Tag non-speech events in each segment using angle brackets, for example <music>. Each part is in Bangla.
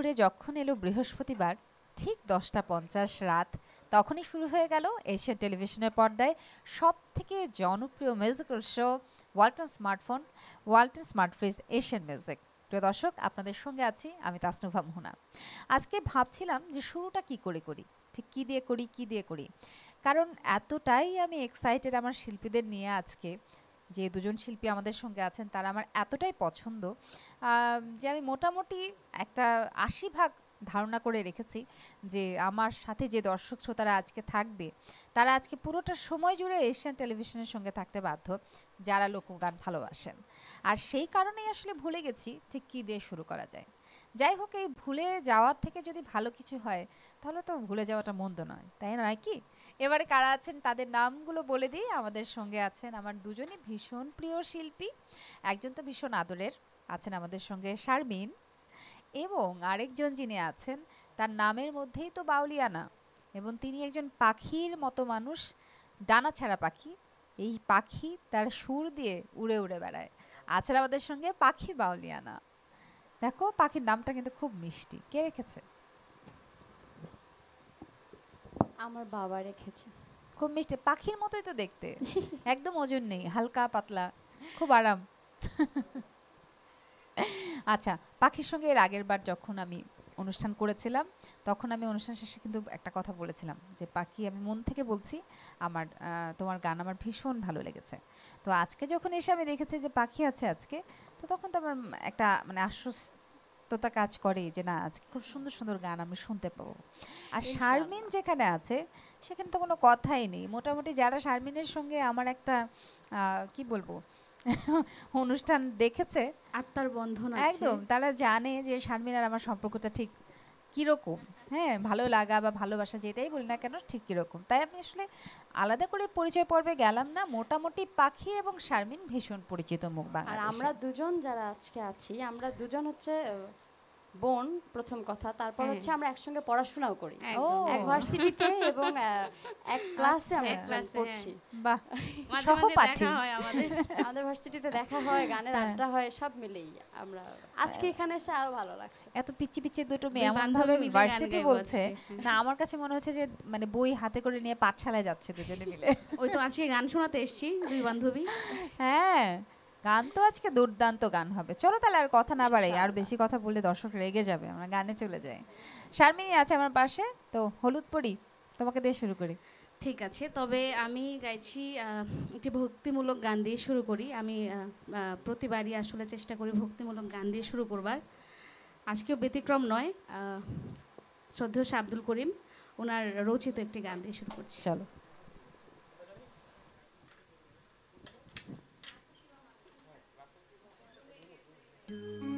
ঘুরে যখন এলো বৃহস্পতিবার, ঠিক দশটা পঞ্চাশ রাত, তখনই শুরু হয়ে গেল এশিয়ান টেলিভিশনের পর্দায় সব থেকে জনপ্রিয় musical show Walton smartphone Walton smart fridge Asian music প্রিয় দর্শক, আপনাদের সঙ্গে আছি আমি তাসনুভা মোহনা। আজকে ভাবছিলাম যে শুরুটা কি করে করি? ঠিক কী দিয়ে করি, কী দিয়ে করি? কারণ এতটাই আমি এক্সাইটেড আমার শিল্পীদের নিয়ে আজকে যে দুজন শিল্পী আমাদের সঙ্গে আছেন, তারা আমার এতটাই পছন্দ যে আমি মোটামুটি একটা আশি ভাগ ধারণা করে রেখেছি যে আমার সাথে যে দর্শক শ্রোতারা আজকে থাকবে, তারা আজকে পুরোটা সময় জুড়ে এশিয়ান টেলিভিশনের সঙ্গে থাকতে বাধ্য, যারা লোকগান ভালোবাসেন। আর সেই কারণেই আসলে ভুলে গেছি ঠিক কী দিয়ে শুরু করা যায়। যাই হোক, এই ভুলে যাওয়ার থেকে যদি ভালো কিছু হয়, তাহলে তো ভুলে যাওয়াটা মন্দ নয়, তাই নয় কি? এবারে কারা আছেন তাদের নামগুলো বলে দিই। আমাদের সঙ্গে আছেন আমার দুজনই ভীষণ প্রিয় শিল্পী, একজন তো ভীষণ আদরের, আছেন আমাদের সঙ্গে শারমিন এবং আরেকজন যিনি আছেন তার নামের মধ্যেই তো বাউলিয়ানা এবং তিনি একজন পাখির মতো মানুষ, ডানা ছাড়া পাখি। এই পাখি তার সুর দিয়ে উড়ে উড়ে বেড়ায়। আছেন আমাদের সঙ্গে পাখি বাউলিয়ানা। দেখো পাখির নামটা কিন্তু খুব মিষ্টি। কে রেখেছে? আমার বাবা রেখেছে। খুব মিষ্টি। পাখির মতোই তো দেখতে। <laughs> একদম ওজন নেই হালকা পাতলা খুব আরাম। <laughs> আচ্ছা পাখির সঙ্গে এর আগের বার যখন আমি অনুষ্ঠান করেছিলাম তখন আমি অনুষ্ঠান শেষে কিন্তু একটা কথা বলেছিলাম যে পাখি আমি মন থেকে বলছি আমার তোমার গান আমার ভীষণ ভালো লেগেছে। তো আজকে যখন এসে আমি দেখেছি যে পাখি আছে আজকে তো তখন তো আমার একটা মানে আশ্বস্ততা কাজ করে যে না আজকে খুব সুন্দর সুন্দর গান আমি শুনতে পাবো। আর শারমিন যেখানে আছে সেখানে তো কোনো কথাই নেই। মোটামুটি যারা শারমিনের সঙ্গে আমার একটা কি বলব <laughs> অনুষ্ঠান দেখেছে আত্মার বন্ধন একদম তারা জানে যে শারমিন আর আমার সম্পর্কটা ঠিক কীরকম। হ্যাঁ ভালো লাগা বা ভালোবাসা যেটাই বলি না কেন ঠিক কীরকম। তাই আমি আসলে আলাদা করে পরিচয় পর্বে গেলাম না মোটামুটি পাখি এবং শারমিন ভীষণ পরিচিত মুখ আর আমরা দুজন যারা আজকে আছি আমরা দুজন হচ্ছে বোন প্রথম কথা। তারপর হ্যাঁ। হচ্ছে আমরা একসঙ্গে পড়াশোনাও করি। এক ভার্সিটিতে এবং এক ক্লাসে আমরা পড়ছি। বাহ <laughs> মাঝে মাঝে সহপাঠী। হয় <laughs> আমাদের। ভার্সিটিতে দেখা হয় গানের হ্যাঁ। আড্ডা হয় সব মিলেই আমরা। আজকে এখানে এসে আরও ভালো লাগছে। এত পিচ্ছি পিচ্ছি দুটো মেয়ে এমন ভাবে ভার্সিটি বলছে <laughs> না আমার কাছে মনে হচ্ছে যে মানে বই হাতে করে নিয়ে পাঠশালায় যাচ্ছে দুজনে মিলে। ওই তো আজকে গান শোনাতে এসেছি দুই বান্ধবী। হ্যাঁ। গান তো আজকে দুর্দান্ত গান হবে। চলো তাহলে আর কথা না বাড়াই আর বেশি কথা বললে দর্শক রেগে যাবে আমরা গানে চলে যাই। শারমিনী আছে আমার পাশে তো হলুদ পরি তোমাকে দিয়ে শুরু করি। ঠিক আছে তবে আমি গাইছি একটি ভক্তিমূলক গান দিয়ে শুরু করি। আমি প্রতিবারই আসলে চেষ্টা করি ভক্তিমূলক গান দিয়ে শুরু করবার। আজকেও ব্যতিক্রম নয় শ্রদ্ধেয় শাহ আব্দুল করিম ওনার রচিত একটি গান দিয়ে শুরু করছি। চলো। তুমি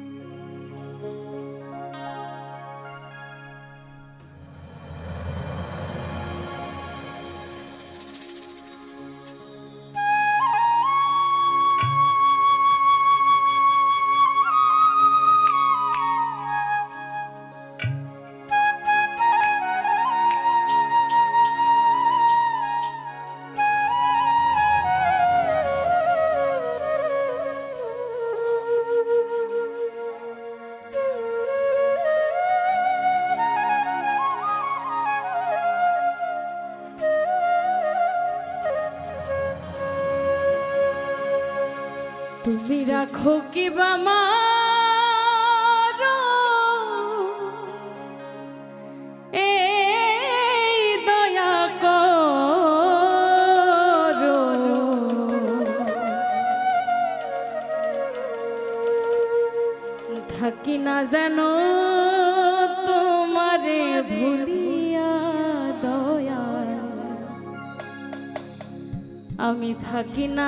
বামার এই দয়া করো। থাকি না যেন তোমারে ভুলিয়া দয়া। আমি থাকি না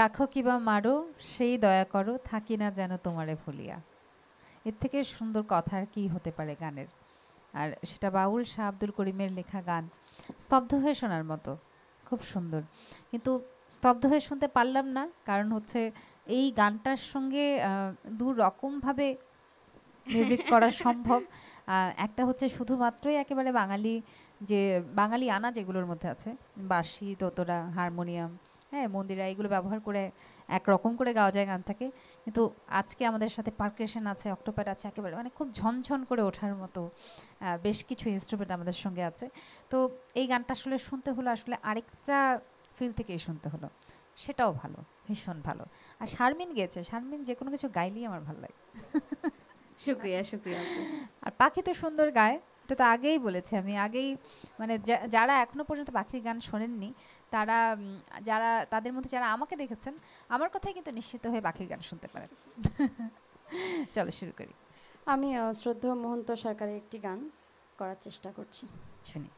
রাখো কিবা মারো, সেই দয়া করো, থাকি না যেন তোমারে ভুলিয়া। এর থেকে সুন্দর কথা আর কী হতে পারে গানের? আর সেটা বাউল শাহ আব্দুল করিমের লেখা গান, স্তব্ধ হয়ে শোনার মতো। খুব সুন্দর। কিন্তু স্তব্ধ হয়ে শুনতে পারলাম না, কারণ হচ্ছে এই গানটার সঙ্গে দু রকমভাবে মিউজিক করা সম্ভব। একটা হচ্ছে শুধুমাত্রই একেবারে বাঙালি যে, বাঙালি আনা যেগুলোর মধ্যে আছে। বাঁশি দোতরা হারমোনিয়াম হ্যাঁ মন্দিরা এগুলো ব্যবহার করে একরকম করে গাওয়া যায় গান থাকে। কিন্তু আজকে আমাদের সাথে পার্কেশন আছে অক্টোপ্যাড আছে একেবারে মানে খুব ঝনঝন করে ওঠার মতো বেশ কিছু ইনস্ট্রুমেন্ট আমাদের সঙ্গে আছে। তো এই গানটা আসলে শুনতে হলো আসলে আরেকটা ফিল থেকেই শুনতে হলো। সেটাও ভালো ভীষণ ভালো। আর শারমিন গেয়েছে শারমিন যে কোনো কিছু গাইলেই আমার ভালো লাগে। শুক্রিয়া শুক্রিয়া আর পাখি তো সুন্দর গায় এটা তো আগেই বলেছি আমি আগেই মানে যারা এখনও পর্যন্ত পাখির গান শোনেননি তারা যারা তাদের মধ্যে যারা আমাকে দেখেছেন আমার কথাই কিন্তু নিশ্চিত হয়ে বাকি গান শুনতে পারেন। <laughs> চলো শুরু করি। আমি শ্রদ্ধ মহন্ত সরকারের একটি গান করার চেষ্টা করছি। শুনি।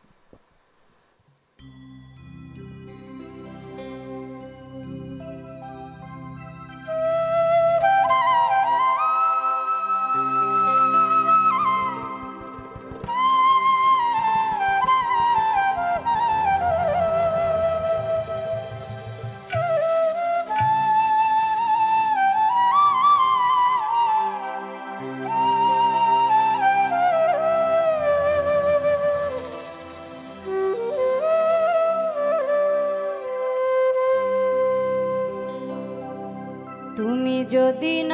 যদি না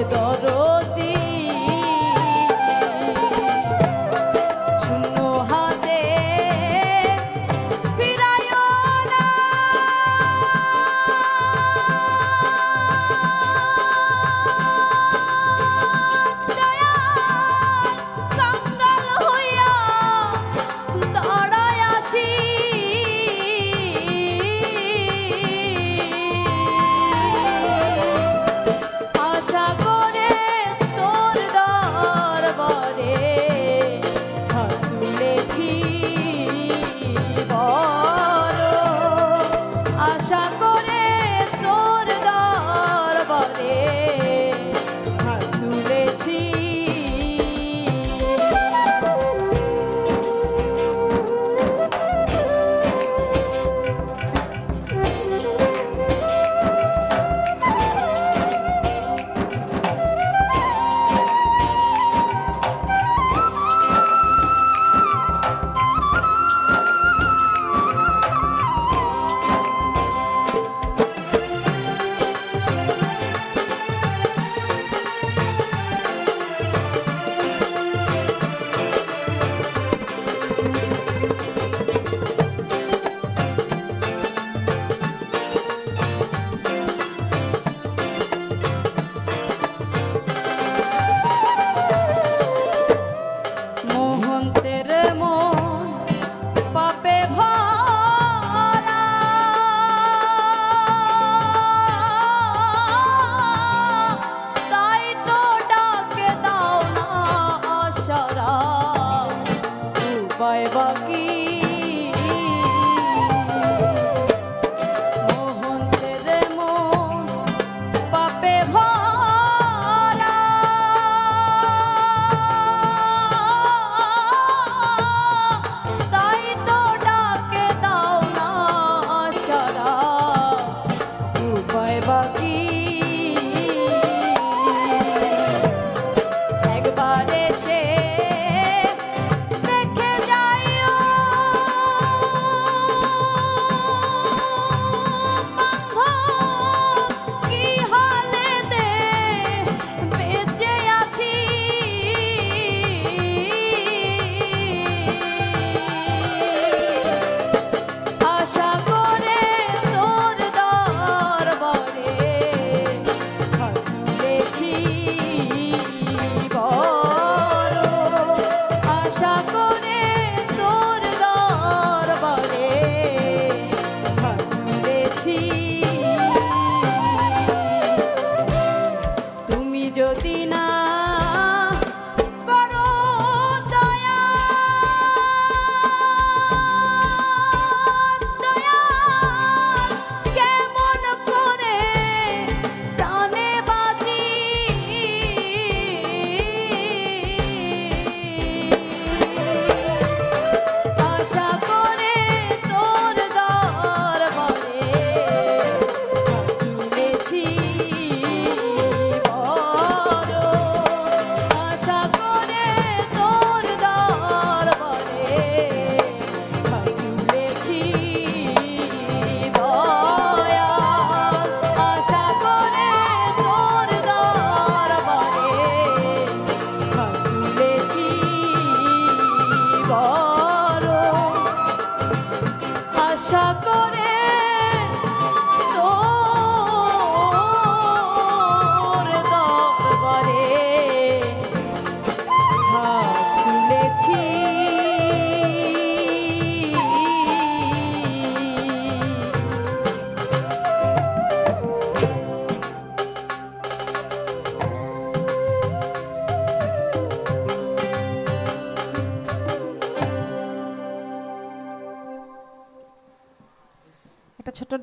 de todo.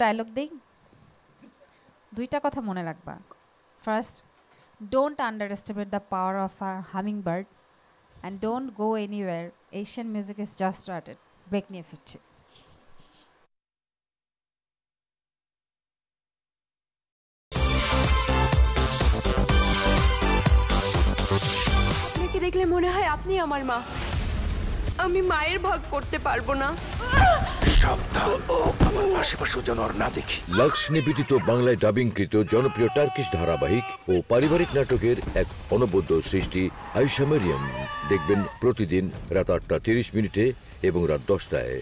ডায়লগ দিই? দুইটা কথা মনে রাখবা। First don't underestimate the power of a humming bird and don't go anywhere Asian music is just started break নিয়ে ফিরছে। দেখলে মনে হয় আপনি আমার মা। আমি মায়ের ভাগ করতে পারব না। সাবধান। না দেখি। লক্ষ্মী ব্যতীত বাংলায় ডাবিংকৃত জনপ্রিয় টার্কিশ ধারাবাহিক ও পারিবারিক নাটকের এক অনবদ্য সৃষ্টি আইসামেরিয়াম দেখবেন প্রতিদিন রাত আটটা তিরিশ মিনিটে এবং রাত দশটায়।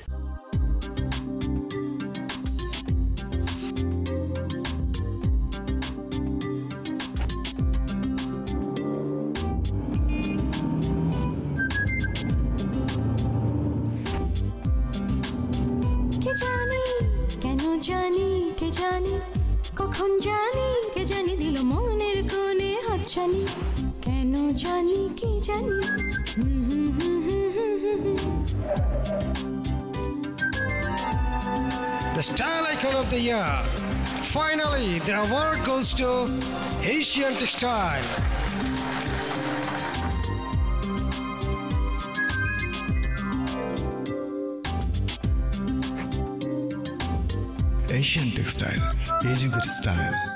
this time. Asian Textile, aging style.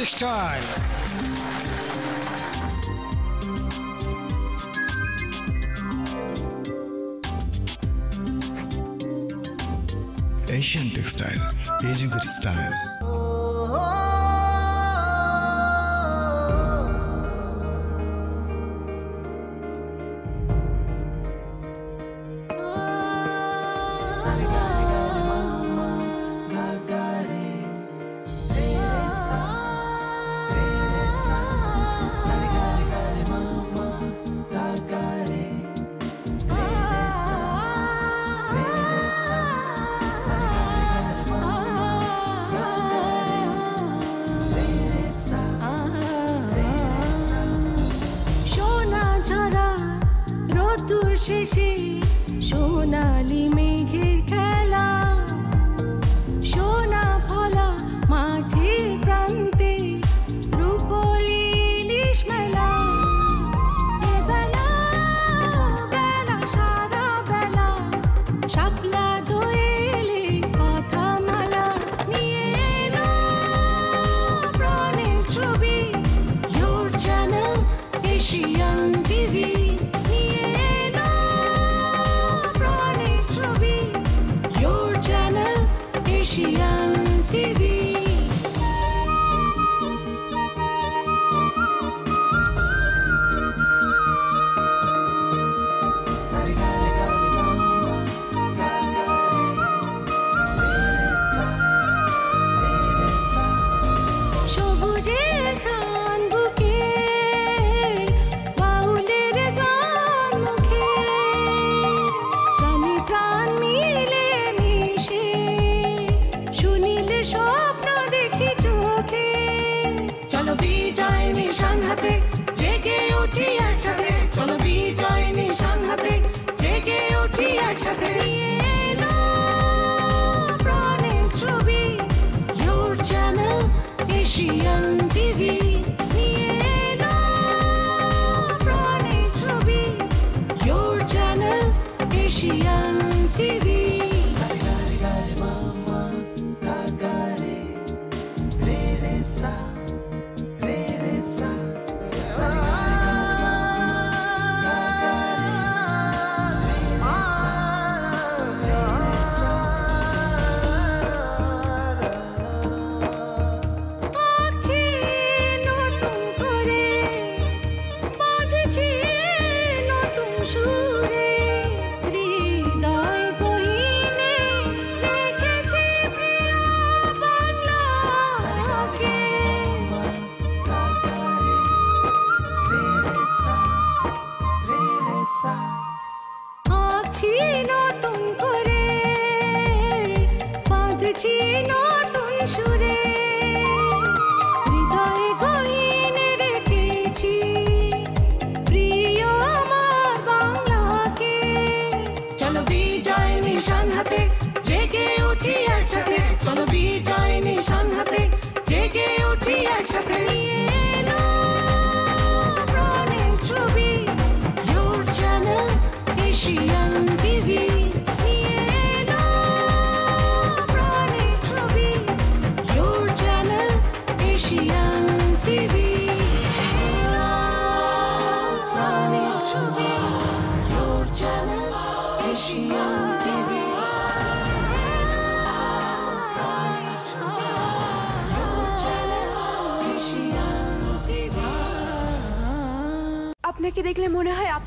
It's time.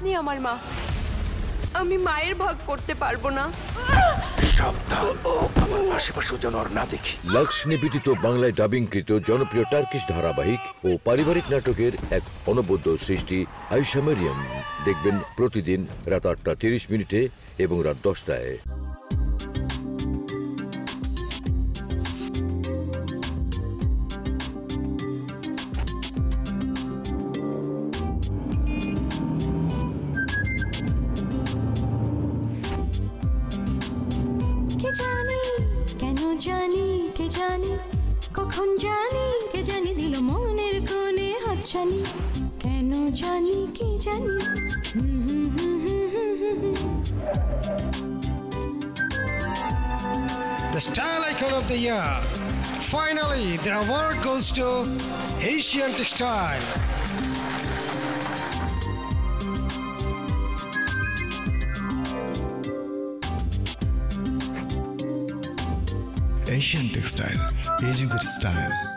আপনি আমার মা। আমি মায়ের ভাগ করতে পারব না। সাবধান। আমার আশেপাশে যেন আর না দেখি। লাক্স নিবেদিত বাংলায় ডাবিংকৃত জনপ্রিয় টার্কিশ ধারাবাহিক ও পারিবারিক নাটকের এক অনবদ্য সৃষ্টি আইসামেরিয়াম দেখবেন প্রতিদিন রাত আটটা তিরিশ মিনিটে এবং রাত দশটায়। হাতছানি কেন জানি কে জানি হুম হুম হুম হুম হুম হুম হুম। The style icon of the year. Finally, the award goes to Asian Textile. Asian Textile. Ajugar Style.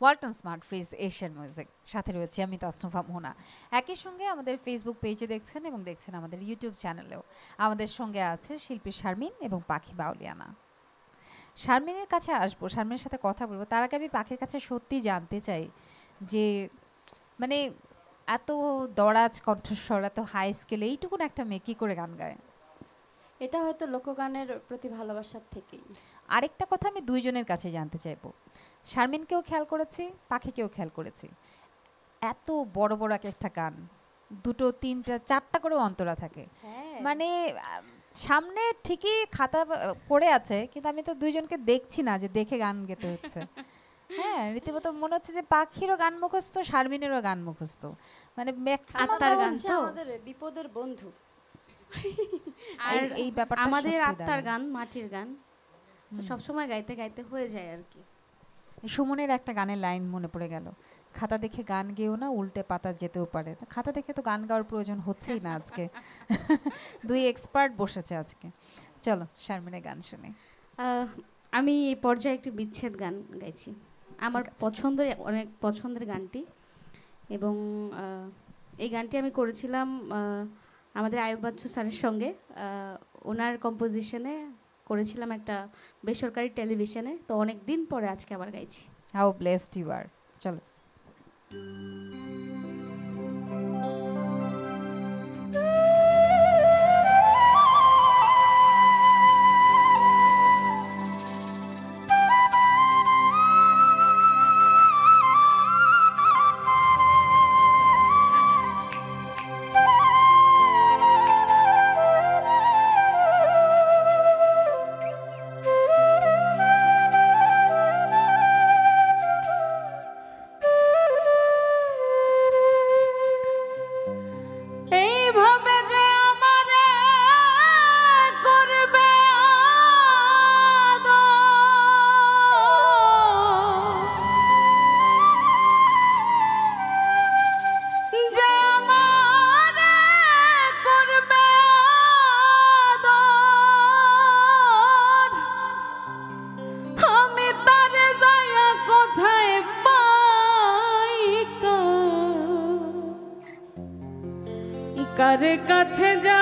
Walton smart fridge Asian music. সাথে রয়েছে আমি তাসনুফা মোহনা। একই সঙ্গে আমাদের ফেসবুক পেজে দেখছেন এবং দেখছেন আমাদের ইউটিউব চ্যানেলেও আমাদের সঙ্গে আছে শিল্পী শারমিন এবং পাখি বাউলিয়ানা। শারমিনের কাছে আসব শারমিনের সাথে কথা বলব। তার আগে আমি পাখির কাছে সত্যি জানতে চাই যে মানে এত দরাজ কণ্ঠস্বর এত হাই স্কেলে এইটুকুন একটা মেয়ে কী করে গান গায়? এটা হয়তো লোকগানের প্রতি ভালোবাসার থেকেই। আরেকটা কথা আমি দুইজনের কাছে জানতে চাইব। শারমিনকেও খেয়াল করেছি পাখিকেও খেয়াল করেছি। এত বড় বড় এক একটা গান দুটো তিনটা চারটা করেও অন্তরা থাকে। হ্যাঁ। মানে সামনে ঠিকই খাতা পড়ে আছে কিন্তু আমি তো দুইজনকে দেখছি না যে দেখে গান গেতে হচ্ছে। <laughs> হ্যাঁ রীতিমতো মনে হচ্ছে যে পাখিরও গান মুখস্থ শারমিনেরও গান মুখস্থ। মানে ম্যাক্সিমাম গান। তো? আমাদের বিপদের বন্ধু। <laughs> আর এই- এই ব্যাপারটা আমাদের আত্মার গান মাটির গান সবসময় গাইতে গাইতে হয়ে যায় আর কি। সুমনের একটা গানের লাইন মনে পড়ে গেল। খাতা দেখে গান গেও না উল্টে পাতা যেতেও পারে খাতা দেখে তো গান গাওয়ার প্রয়োজন হচ্ছেই না আজকে। <laughs> দুই এক্সপার্ট বসেছে আজকে। চলো শারমিনের গান শুনে। আমি এই পর্যায়ে একটি বিচ্ছেদ গান গাইছি। আমার পছন্দের অনেক পছন্দের গানটি। এবং এই গানটি আমি করেছিলাম আমাদের আয়ুব বাচ্চু স্যারের সঙ্গে। ওনার কম্পোজিশনে করেছিলাম একটা বেসরকারি টেলিভিশনে, তো অনেক দিন পরে আজকে আবার গাইছি। হাউ ব্লেসড ইউ আর চলো। কাছে যায়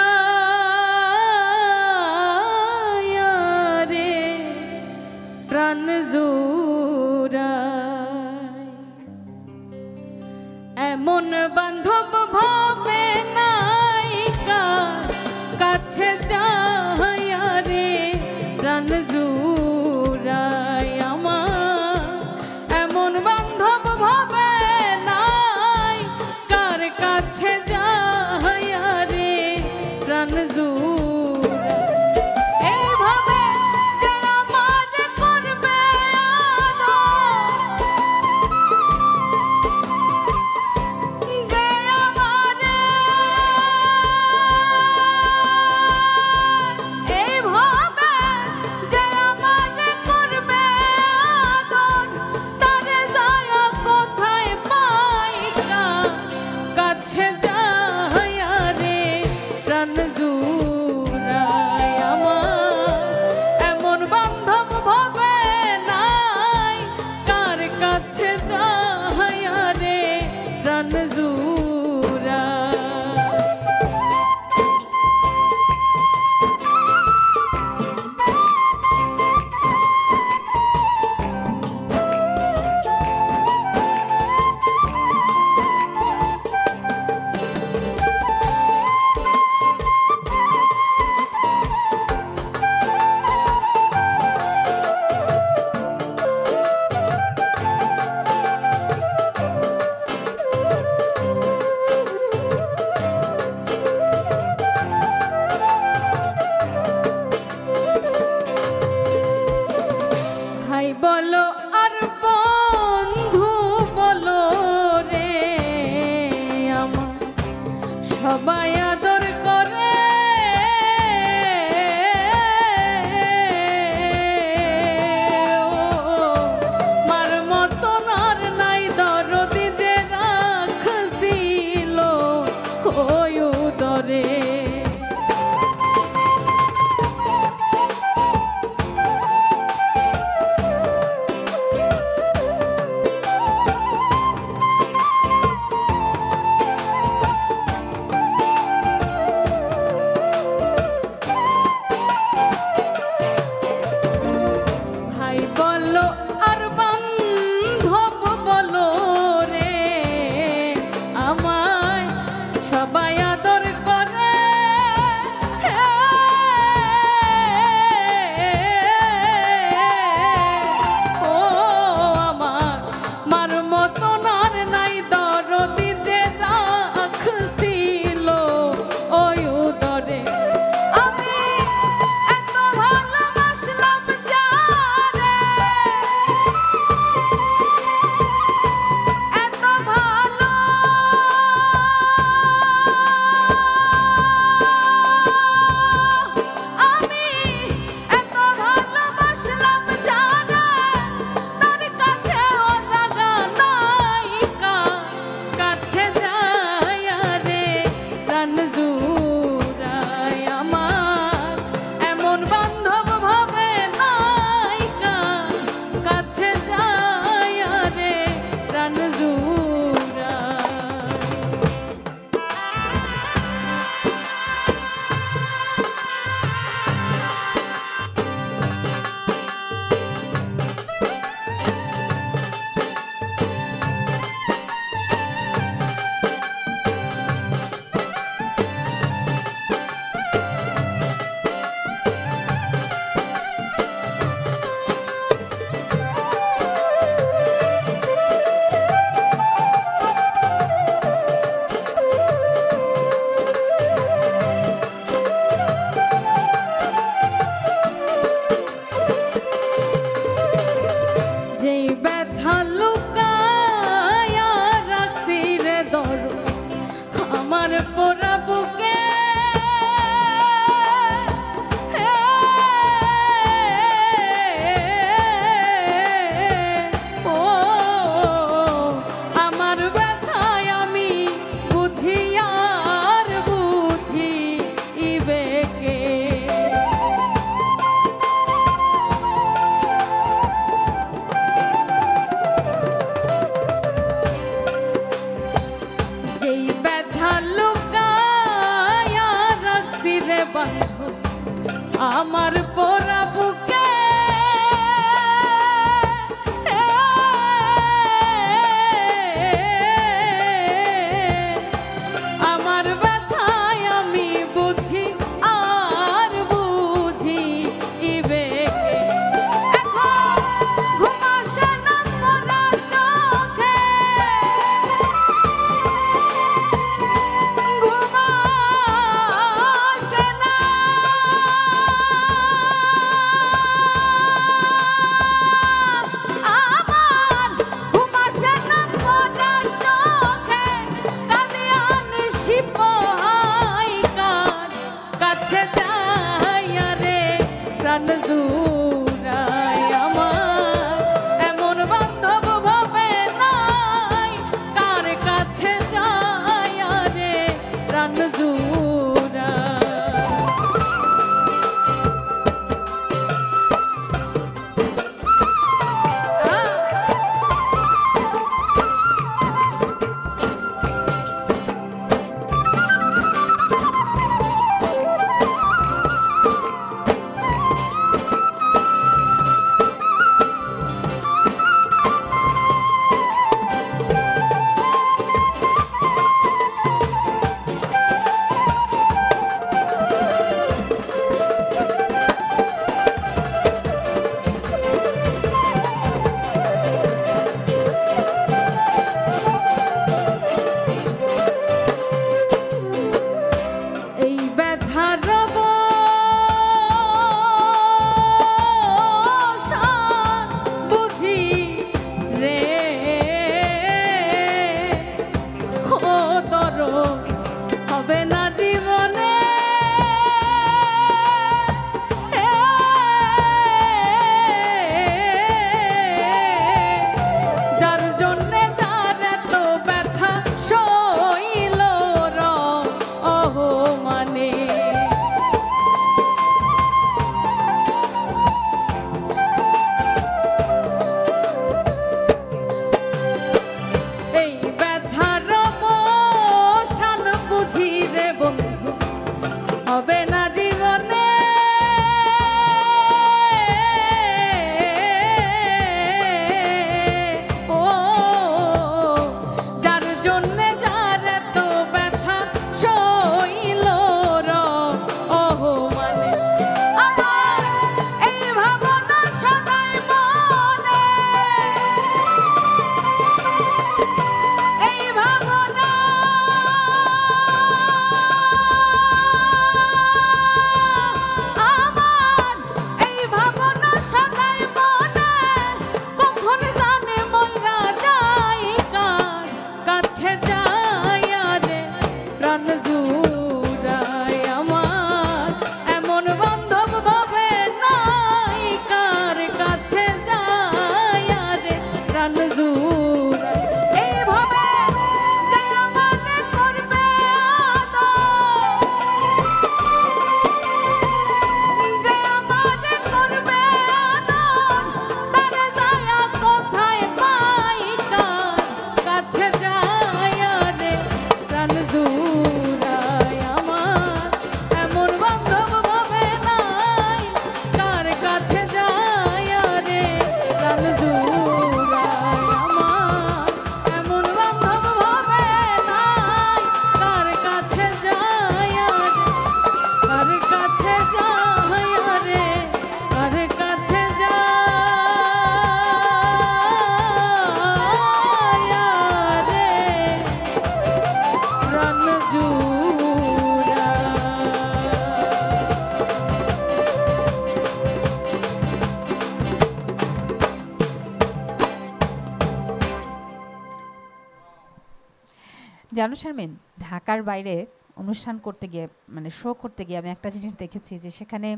জানো শারমিন, ঢাকার বাইরে অনুষ্ঠান করতে গিয়ে মানে শো করতে গিয়ে আমি একটা জিনিস দেখেছি যে সেখানে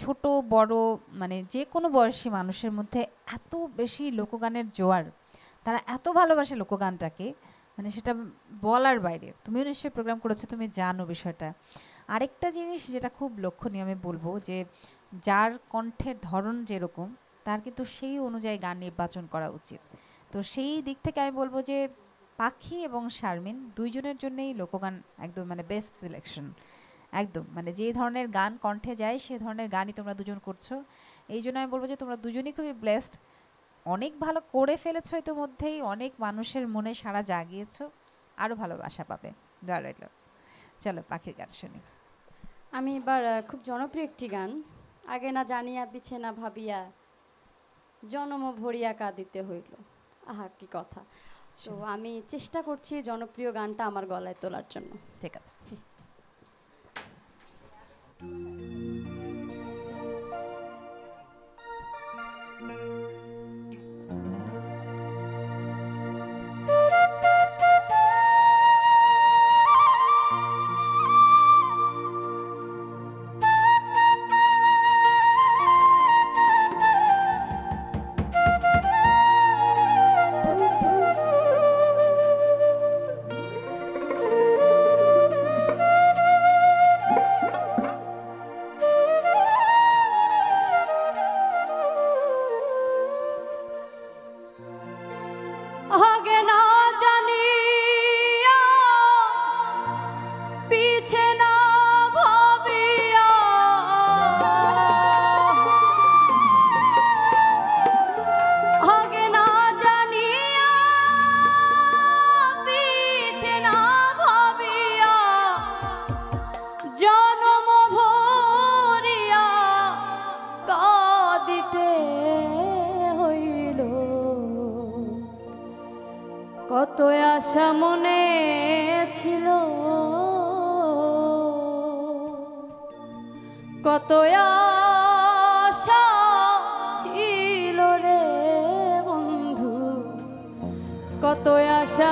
ছোট, বড় মানে যে কোনো বয়সী মানুষের মধ্যে এত বেশি লোকগানের জোয়ার, তারা এত ভালোবাসে লোকগানটাকে মানে সেটা বলার বাইরে। তুমিও নিশ্চয়ই প্রোগ্রাম করেছ, তুমি জানো বিষয়টা। আরেকটা জিনিস যেটা খুব লক্ষণীয় আমি বলব যে, যার কণ্ঠের ধরন যেরকম, তার কিন্তু সেই অনুযায়ী গান নির্বাচন করা উচিত। তো সেই দিক থেকে আমি বলব যে পাখি এবং শারমিন দুইজনের জন্যেই লোকগান একদম মানে বেস্ট সিলেকশন একদম মানে যে ধরনের গান কণ্ঠে যায়, সে ধরনের গানই তোমরা দুজন করছ। এই জন্য আমি বলব যে তোমরা দুজনই খুবই ব্লেসড অনেক ভালো করে ফেলেছো ইতিমধ্যেই, অনেক মানুষের মনে সারা জাগিয়েছো আরও ভালোবাসা পাবে। যা রইল। চলো, পাখির গান শুনি। আমি এবার খুব জনপ্রিয় একটি গান। আগে না জানিয়া, পিছে না ভাবিয়া, জনম ভরিয়া কাঁদিতে হইল। আহা, কি কথা। তো আমি চেষ্টা করছি জনপ্রিয় গানটা আমার গলায় তোলার জন্য। ঠিক আছে। আশা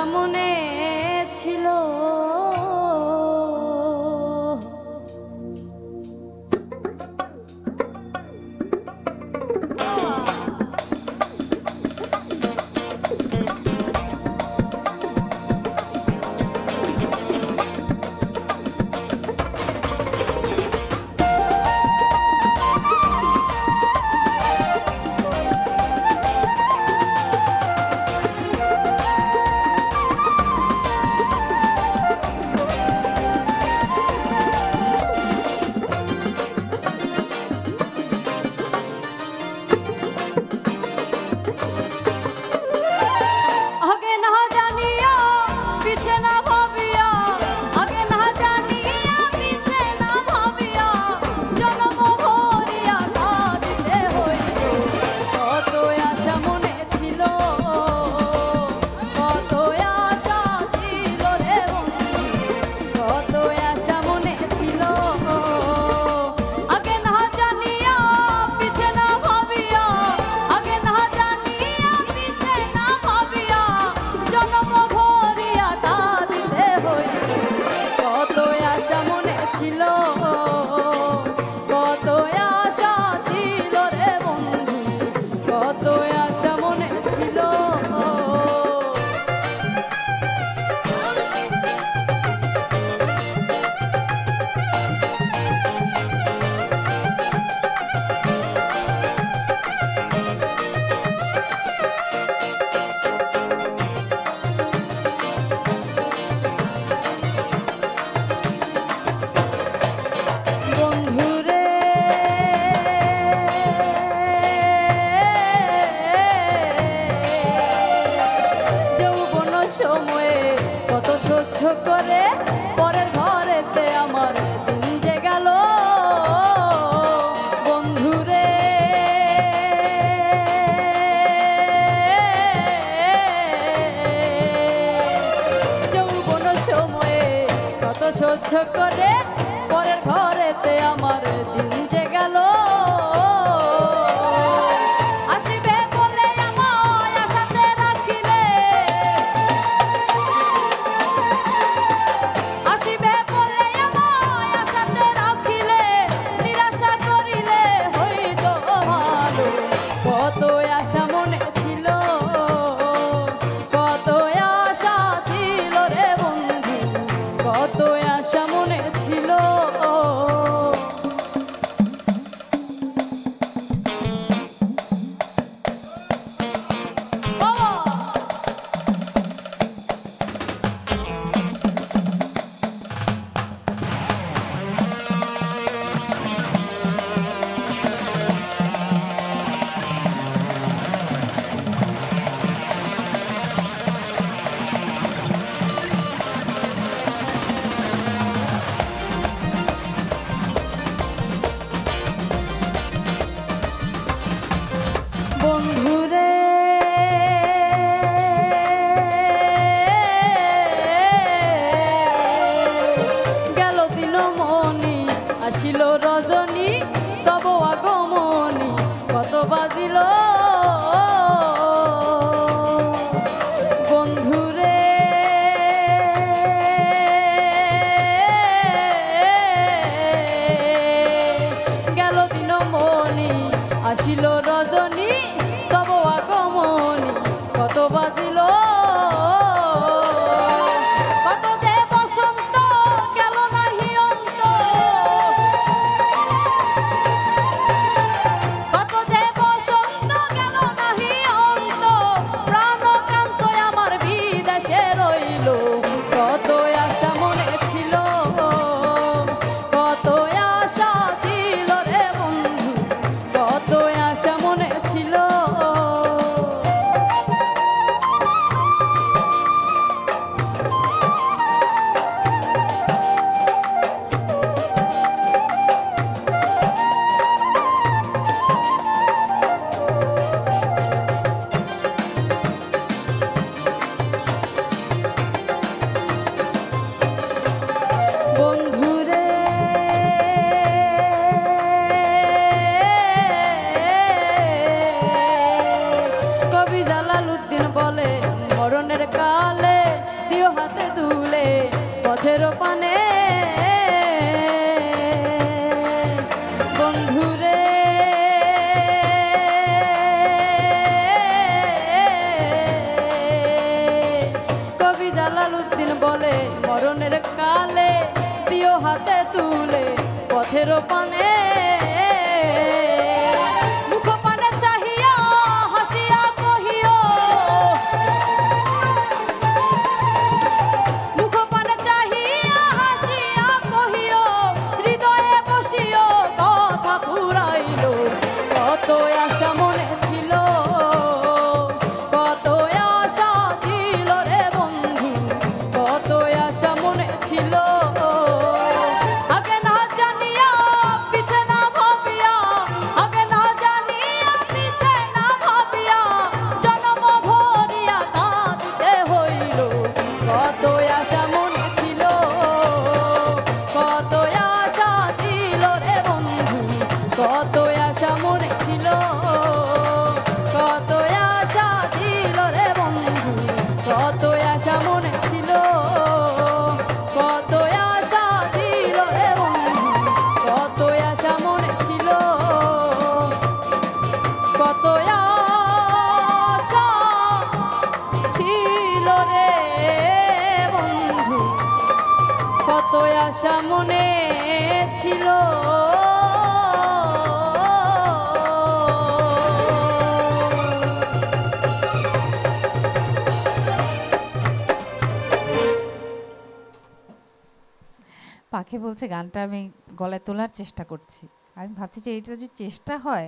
পাখি বলছে গানটা আমি গলায় তোলার চেষ্টা করছি। আমি ভাবছি যে এটা যদি চেষ্টা হয়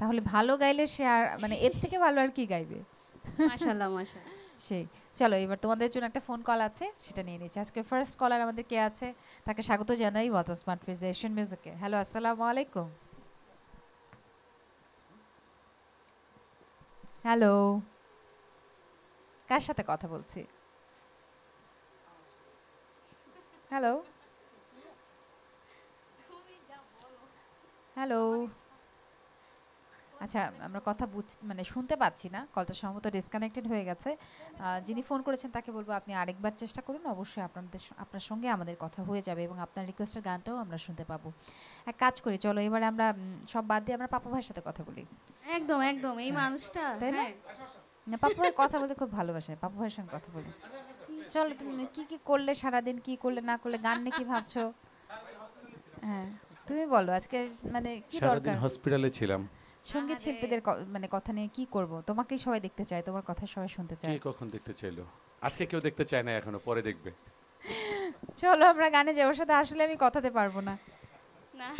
তাহলে ভালো গাইলে সে আর মানে এর থেকে ভালো আর কি গাইবে? সেই। চলো এবার তোমাদের জন্য একটা ফোন কল আছে সেটা নিয়ে নিচ্ছি। আজকে ফার্স্ট কলার আমাদের কে আছে? তাকে স্বাগত জানাই স্মার্ট ফ্রিজ এশিয়ান মিউজিকে হ্যালো আসসালামু আলাইকুম। হ্যালো কার সাথে কথা বলছি? হ্যালো হ্যালো আচ্ছা আমরা কথা বুঝ মানে শুনতে পাচ্ছি না। কলটা সম্ভবত ডিসকানেক্টেড হয়ে গেছে। যিনি ফোন করেছেন তাকে বলব আপনি আরেকবার চেষ্টা করুন। অবশ্যই আপনাদের আপনার সঙ্গে আমাদের কথা হয়ে যাবে এবং আপনার রিকোয়েস্টের গানটাও আমরা শুনতে পাবো। এক কাজ করি চলো এবারে আমরা সব বাদ দিয়ে আমরা পাপা ভাইয়ের সাথে কথা বলি। একদম একদম এই মানুষটা তাই না? হ্যাঁ। না পাপা ভাই কথা বলতে খুব ভালোবাসে। পাপা ভাইয়ের সঙ্গে কথা বলি। চলো তুমি কি কি করলে সারাদিন কি করলে না করলে গান নিয়ে কি ভাবছ? হ্যাঁ। তুমি বলো আজকে মানে কি সারাদিন দরকার? হসপিটালে ছিলাম। সংগীত শিল্পীদের মানে কথা নিয়ে কি করব? তোমাকেই সবাই দেখতে চায় তোমার কথা সবাই শুনতে চায়। কে কখন দেখতে চাইলো? আজকে কেউ দেখতে চায় না এখনও পরে দেখবে। চলো আমরা গানে যাই ওর সাথে আসলে আমি কথাতে পারব না। না।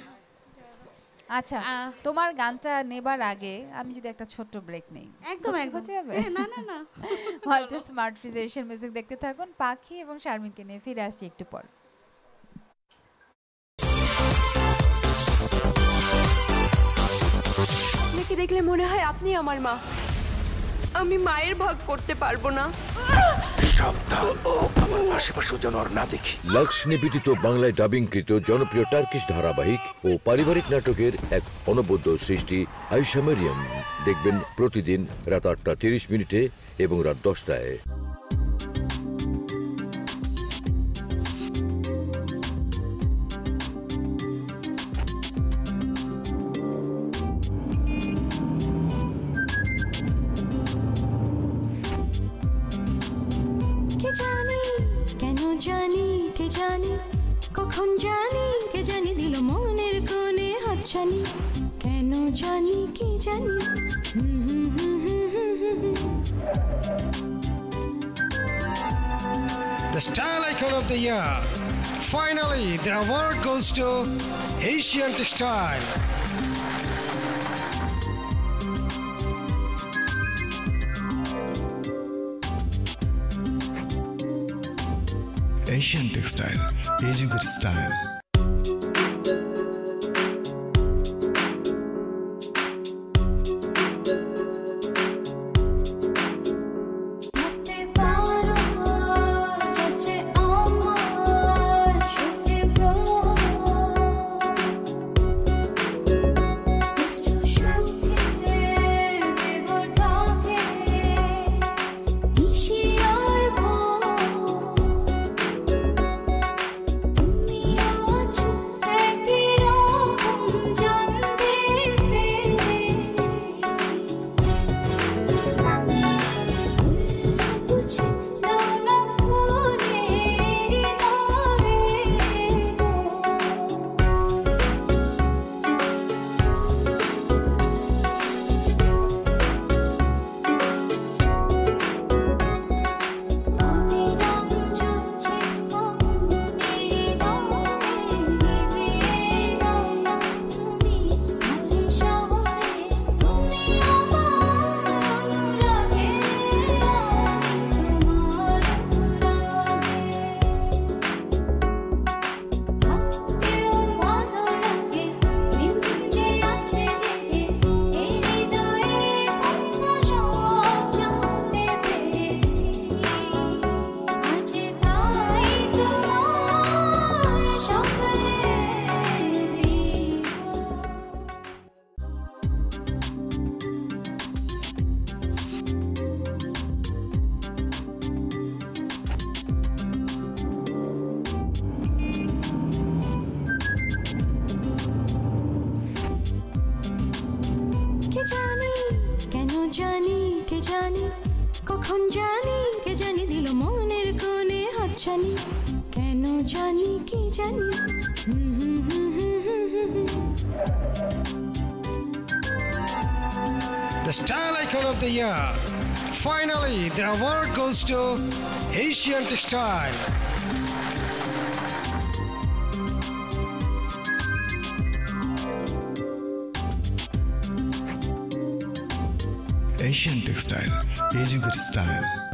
আচ্ছা তোমার গানটা নেবার আগে আমি যদি একটা ছোট্ট ব্রেক নেই একদম একদম। হবে? হ্যাঁ, না না না। ওয়াল্টার স্মার্ট ফ্রিজেশন মিউজিক দেখতে থাকুন পাখি এবং শারমিনকে নিয়ে ফিরে আসছি একটু পর। আপনাকে দেখলে মনে হয় আপনি আমার মা। আমি মায়ের ভাগ করতে পারব না। লাক্স নিবেদিত বাংলায় ডাবিংকৃত জনপ্রিয় টার্কিশ ধারাবাহিক ও পারিবারিক নাটকের এক অনবদ্য সৃষ্টি আইসা মেরিয়াম দেখবেন প্রতিদিন রাত আটটা তিরিশ মিনিটে এবং রাত দশটায়। কোণে হাতছানি কেন জানি কে জানি হুম হুম হুম হুম হুম হুম হুম। The Style Icon of the Year. Finally, the award goes to Asian Textile. Asian Textile এই যুগের জানি কেন জানি কি জানি The style icon of the year. Finally, the award goes to Asian Textile. Asian Textile, a style.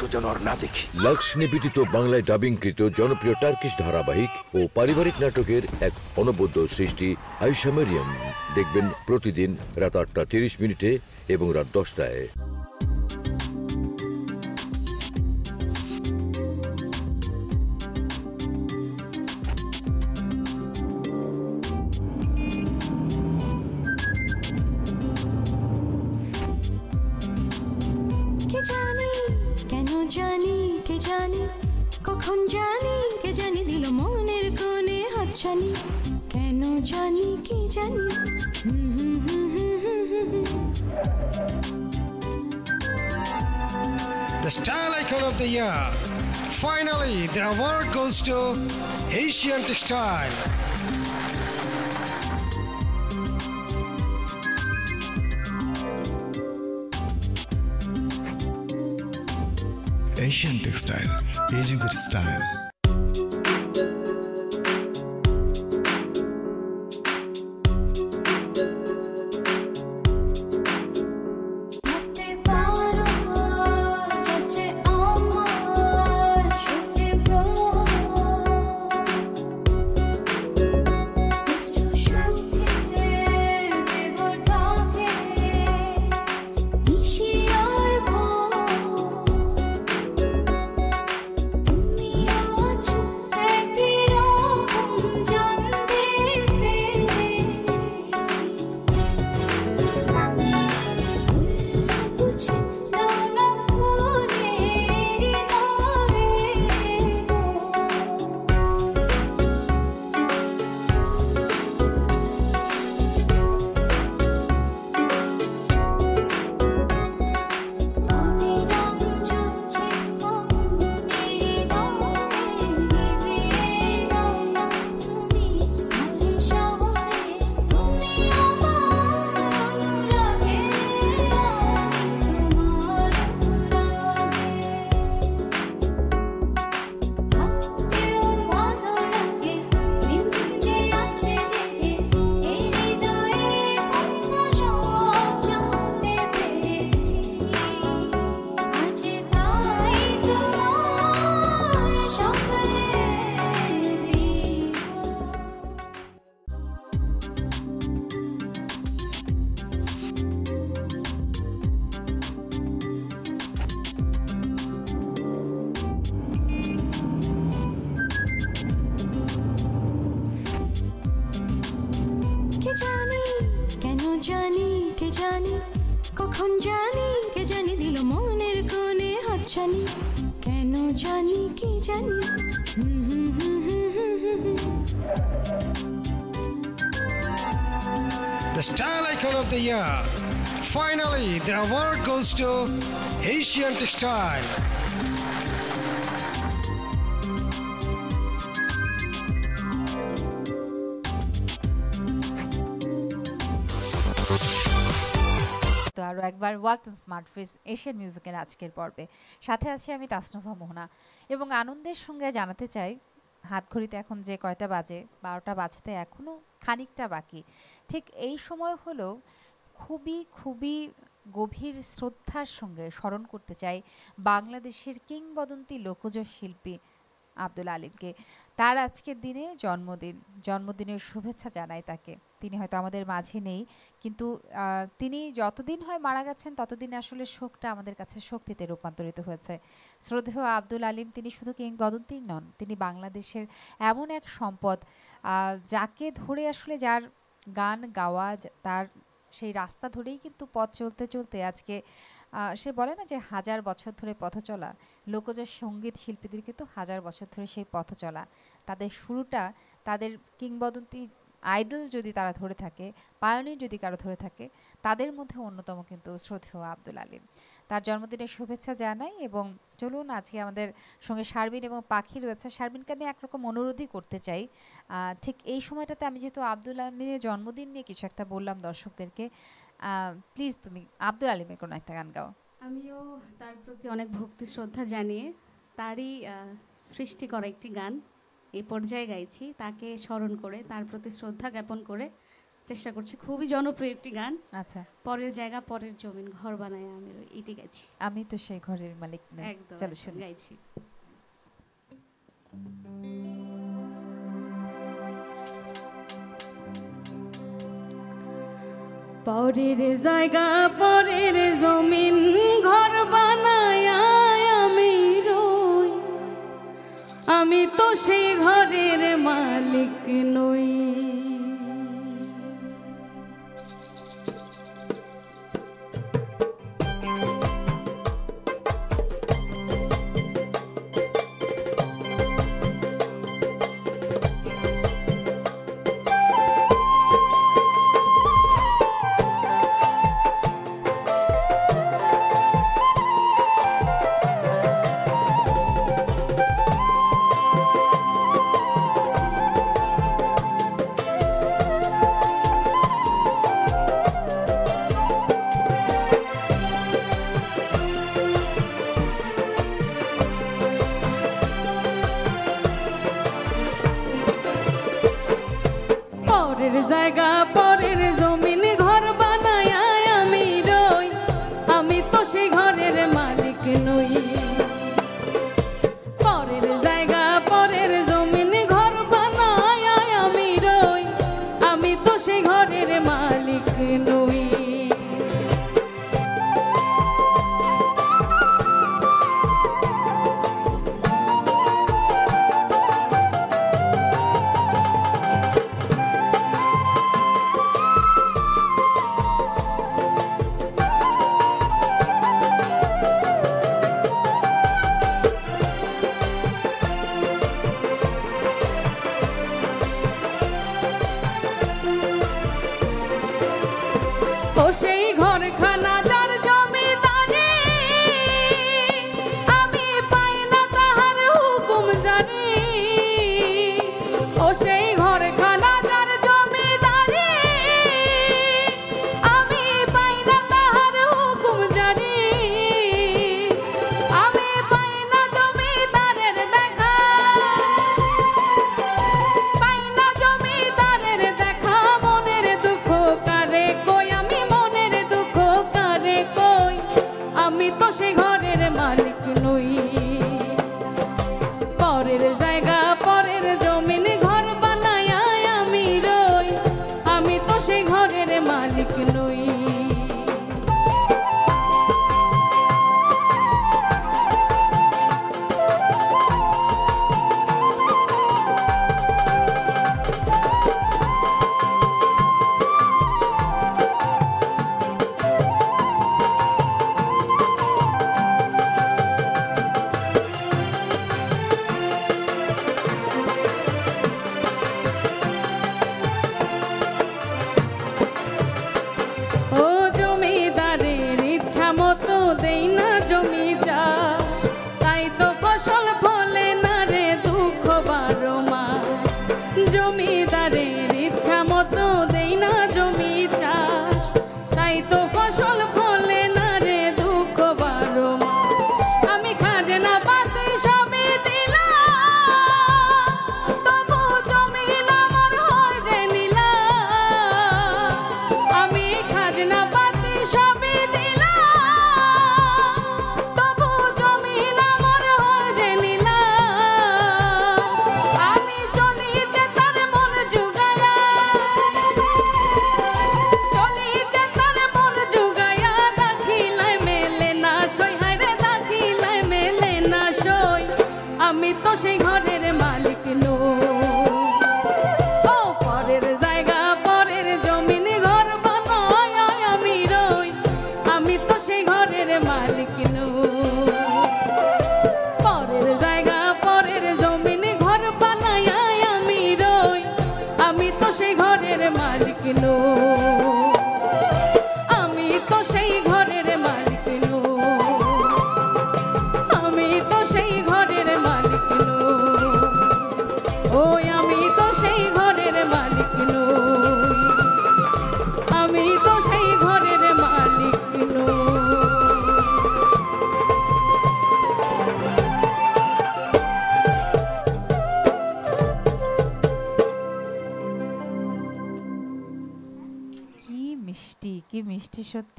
দৃশ্য লাক্স নিবেদিত বাংলায় ডাবিংকৃত জনপ্রিয় ধারাবাহিক ও পারিবারিক নাটকের এক অনবদ্য সৃষ্টি আইসামেরিয়াম দেখবেন প্রতিদিন রাত আটটা তিরিশ মিনিটে এবং রাত দশটায়। aging with style. The award goes to Asian Textile. তো আরও একবার ওয়ালটন স্মার্ট ফ্রিজ এশিয়ান মিউজিকের আজকের পর্বে। সাথে আছি আমি তাসনুভা মোহনা। এবং আনন্দের সঙ্গে জানাতে চাই, হাত ঘড়িতে এখন যে কয়টা বাজে, বারোটা বাজতে এখনও খানিকটা বাকি। ঠিক এই সময় হলো খুবই খুবই গভীর শ্রদ্ধার সঙ্গে স্মরণ করতে চাই বাংলাদেশের কিংবদন্তি লোকজ শিল্পী আব্দুল আলিমকে। তার আজকের দিনে জন্মদিন, জন্মদিনের শুভেচ্ছা জানাই তাকে। তিনি হয়তো আমাদের মাঝে নেই, কিন্তু তিনি যতদিন হয় মারা গেছেন, ততদিন আসলে শোকটা আমাদের কাছে শক্তিতে রূপান্তরিত হয়েছে। শ্রদ্ধেয় আব্দুল আলিম, তিনি শুধু কিংবদন্তি নন, তিনি বাংলাদেশের এমন এক সম্পদ যাকে ধরে আসলে যার গান গাওয়া তার সেই রাস্তা ধরেই কিন্তু পথ চলতে চলতে আজকে সে বলে না যে হাজার বছর ধরে পথ চলা। লোকজ সংগীত শিল্পীদের কিন্তু হাজার বছর ধরে সেই পথ চলা। তাদের শুরুটা তাদের কিংবদন্তি আইডল যদি তারা ধরে থাকে, পায়নির যদি কারও ধরে থাকে, তাদের মধ্যে অন্যতম কিন্তু শ্রদ্ধেয় আব্দুল আলিম। তার জন্মদিনের শুভেচ্ছা জানাই এবং চলুন আজকে আমাদের সঙ্গে শারবিন এবং পাখি রয়েছে। শারবিনকে আমি একরকম অনুরোধই করতে চাই। ঠিক এই সময়টাতে আমি যেহেতু আব্দুল আলিমের জন্মদিন নিয়ে কিছু একটা বললাম দর্শকদেরকে প্লিজ তুমি আব্দুল আলিমের কোনো একটা গান গাও। আমিও তার প্রতি অনেক ভক্তি শ্রদ্ধা জানিয়ে তারই সৃষ্টি করা একটি গান। এই পর্যায়ে গাইছি তাকে স্মরণ করে তার প্রতি শ্রদ্ধা জ্ঞাপন করে চেষ্টা করছি। খুবই জনপ্রিয় একটি গান। আচ্ছা। পরের জায়গা পরের জমিন ঘর বানায় আমি এটি গাইছি। আমি তো সেই ঘরের মালিক নই। একদম চলো শুনি। গাইছি। পরের জায়গা পরের জমিন ঘর আমি তো সেই ঘরের মালিক নই।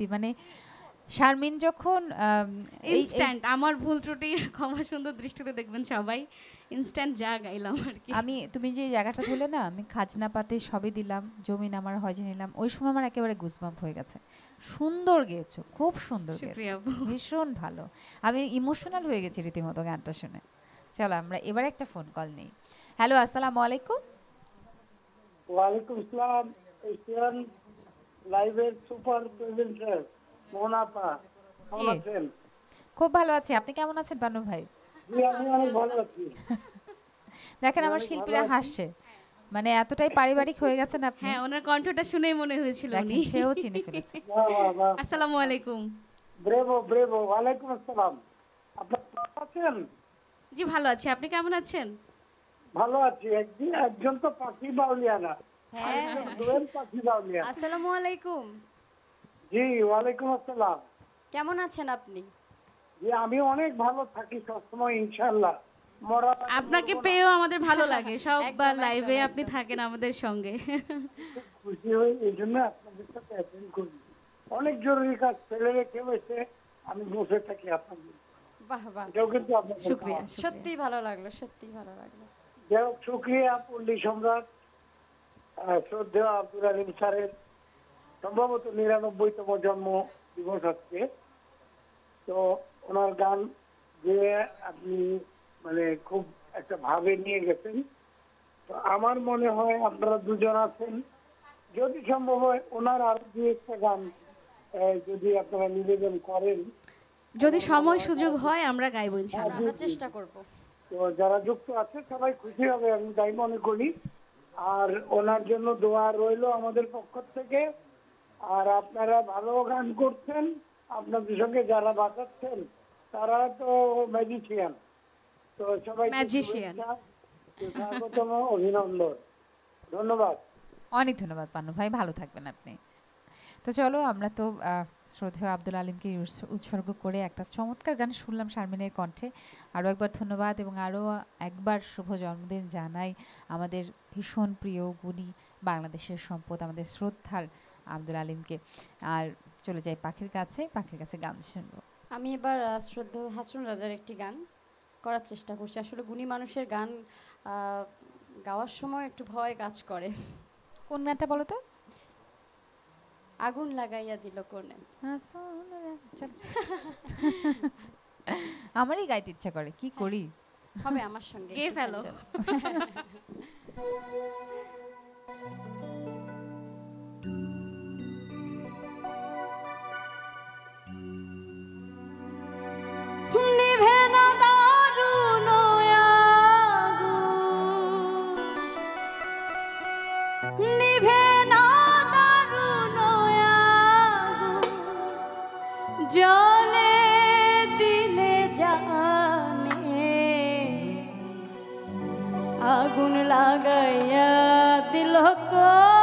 সত্যি মানে শারমিন যখন ইনস্ট্যান্ট আমার ভুল ত্রুটি ক্ষমা সুন্দর দৃষ্টিতে দেখবেন সবাই। ইনস্ট্যান্ট যা গাইলাম আর কি। আমি তুমি যে জায়গাটা বলে না আমি খাজনা পাতে সবই দিলাম জমিন আমার হজে নিলাম ওই সময় আমার একেবারে গুজবাম্প হয়ে গেছে। সুন্দর গেয়েছো খুব সুন্দর গেয়েছো ভীষণ ভালো। আমি ইমোশনাল হয়ে গেছি রীতিমতো গানটা শুনে। চলো আমরা এবার একটা ফোন কল নেই। হ্যালো আসসালামু আলাইকুম। ওয়ালাইকুম আসসালাম লাইভের সুপার প্রেজেন্টার মোনাপা কেমন আছেন? খুব ভালো আছি। আপনি কেমন আছেন বানু ভাই? জি আমি অনেক ভালো আছি। <laughs> দেখেন আমার শিল্পীরা হাসছে। মানে এতটাই পারিবারিক হয়ে গেছেন আপনি। হ্যাঁ ওনার কণ্ঠটা শুনেই মনে হয়েছিল সেও চিনে <laughs> আসসালামু আলাইকুম। ব্রেভো ব্রেভো ওয়ালাইকুম আসসালাম। আপনি কেমন আছেন? জি ভালো আছি। আপনি কেমন আছেন? ভালো আছি। একজন তো পাখি বাউলিয়ানা। হ্যাঁ, হ্যাঁ। হ্যাঁ। অনেক আপনাকে পেয়েও আমাদের ভালো লাগে। <laughs> সববার লাইভে আপনি থাকেন আমাদের সঙ্গে। অনেক জরুরি কাজ ফেলে রেখে বসে আমি বসে থাকি আপনাদের সত্যি ভালো। লাগল সত্যি ভালো লাগল। যাই হোক শুক্রিয়া পল্লী সম্রাট। শ্রদ্ধেয় আব্দুল আলিম স্যারের সম্ভবত নিরানব্বইতম জন্ম দিবস আজকে। তো ওনার গান যে আপনি মানে খুব একটা ভাবে নিয়ে গেছেন তো আমার মনে হয় আপনারা দুজন আছেন। যদি সম্ভব হয় ওনার আর দু একটা গান যদি আপনারা নিবেদন করেন। যদি সময় সুযোগ হয় আমরা গাইবো ইনশাআল্লাহ। আমরা চেষ্টা করব। তো যারা যুক্ত আছে সবাই খুশি হবে আমি তাই মনে করি। আর ওনার জন্য দোয়া রইল আমাদের পক্ষ থেকে। আর আপনারা ভালো গান করছেন আপনাদের সঙ্গে যারা বাঁচাচ্ছেন তারা তো ম্যাজিশিয়ান। তো সবাই. স্বাগতম অভিনন্দন। ধন্যবাদ। অনেক ধন্যবাদ পান্নু ভাই। ভালো থাকবেন আপনি। তো চলো আমরা তো শ্রদ্ধেয় আব্দুল আলিমকে উৎস- উৎসর্গ করে একটা চমৎকার গান শুনলাম শারমিনের কণ্ঠে। আরও একবার ধন্যবাদ এবং আরও একবার শুভ জন্মদিন জানাই আমাদের ভীষণ প্রিয় গুণী বাংলাদেশের সম্পদ আমাদের শ্রদ্ধার আব্দুল আলিমকে। আর চলে যাই পাখির কাছে পাখির কাছে গান শুনব। আমি এবার আহ, শ্রদ্ধেয় হাসন রাজার একটি গান করার চেষ্টা করছি। আসলে গুণী মানুষের গান গাওয়ার সময় একটু ভয় কাজ করে। কোন গানটা বলো তো? আগুন লাগাইয়া দিল কোনে। <laughs> আমারই গাইতে ইচ্ছা করে কি করি হবে আমার সঙ্গে গেয়ে ফেলো। <laughs> দিল কোনে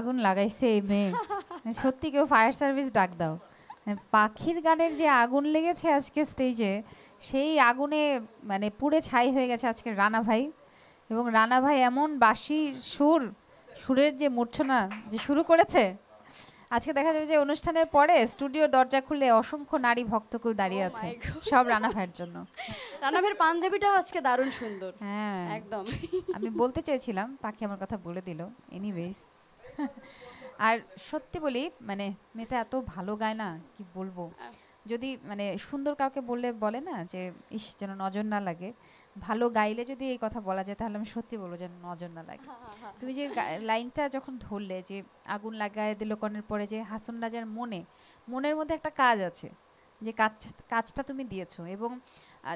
আগুন লাগাইছে এই মেয়ে। সত্যি কেউ ফায়ার সার্ভিস ডাক দাও। পাখির গানের যে আগুন লেগেছে আজকে স্টেজে সেই আগুনে মানে পুড়ে ছাই হয়ে গেছে আজকে রানা ভাই। এবং রানা ভাই এমন বাঁশি সুর সুরের যে মূর্ছনা যে শুরু করেছে আজকে দেখা যাবে যে অনুষ্ঠানের পরে স্টুডিওর দরজা খুলে অসংখ্য নারী ভক্তকুল দাঁড়িয়ে আছে। সব রানা ভাইয়ের জন্য। রানাভের পাঞ্জাবিটাও আজকে দারুণ সুন্দর। হ্যাঁ। একদম। আমি বলতে চেয়েছিলাম পাখি আমার কথা বলে দিল। এনিওয়েজ <laughs> আর সত্যি বলি মানে মেয়েটা এত ভালো গায় না, কি বলব? যদি মানে সুন্দর কাউকে বললে বলে না যে, ইস, যেন নজর না লাগে। ভালো গাইলে যদি এই কথা বলা যায়, তাহলে আমি সত্যি বলব যেন নজর না লাগে। তুমি যে লাইনটা যখন ধরলে যে, আগুন লাগায় দিল কনের পরে যে, হাসন রাজার মনে, মনের মধ্যে একটা কাজ আছে। যে কাজ কাজটা তুমি দিয়েছ এবং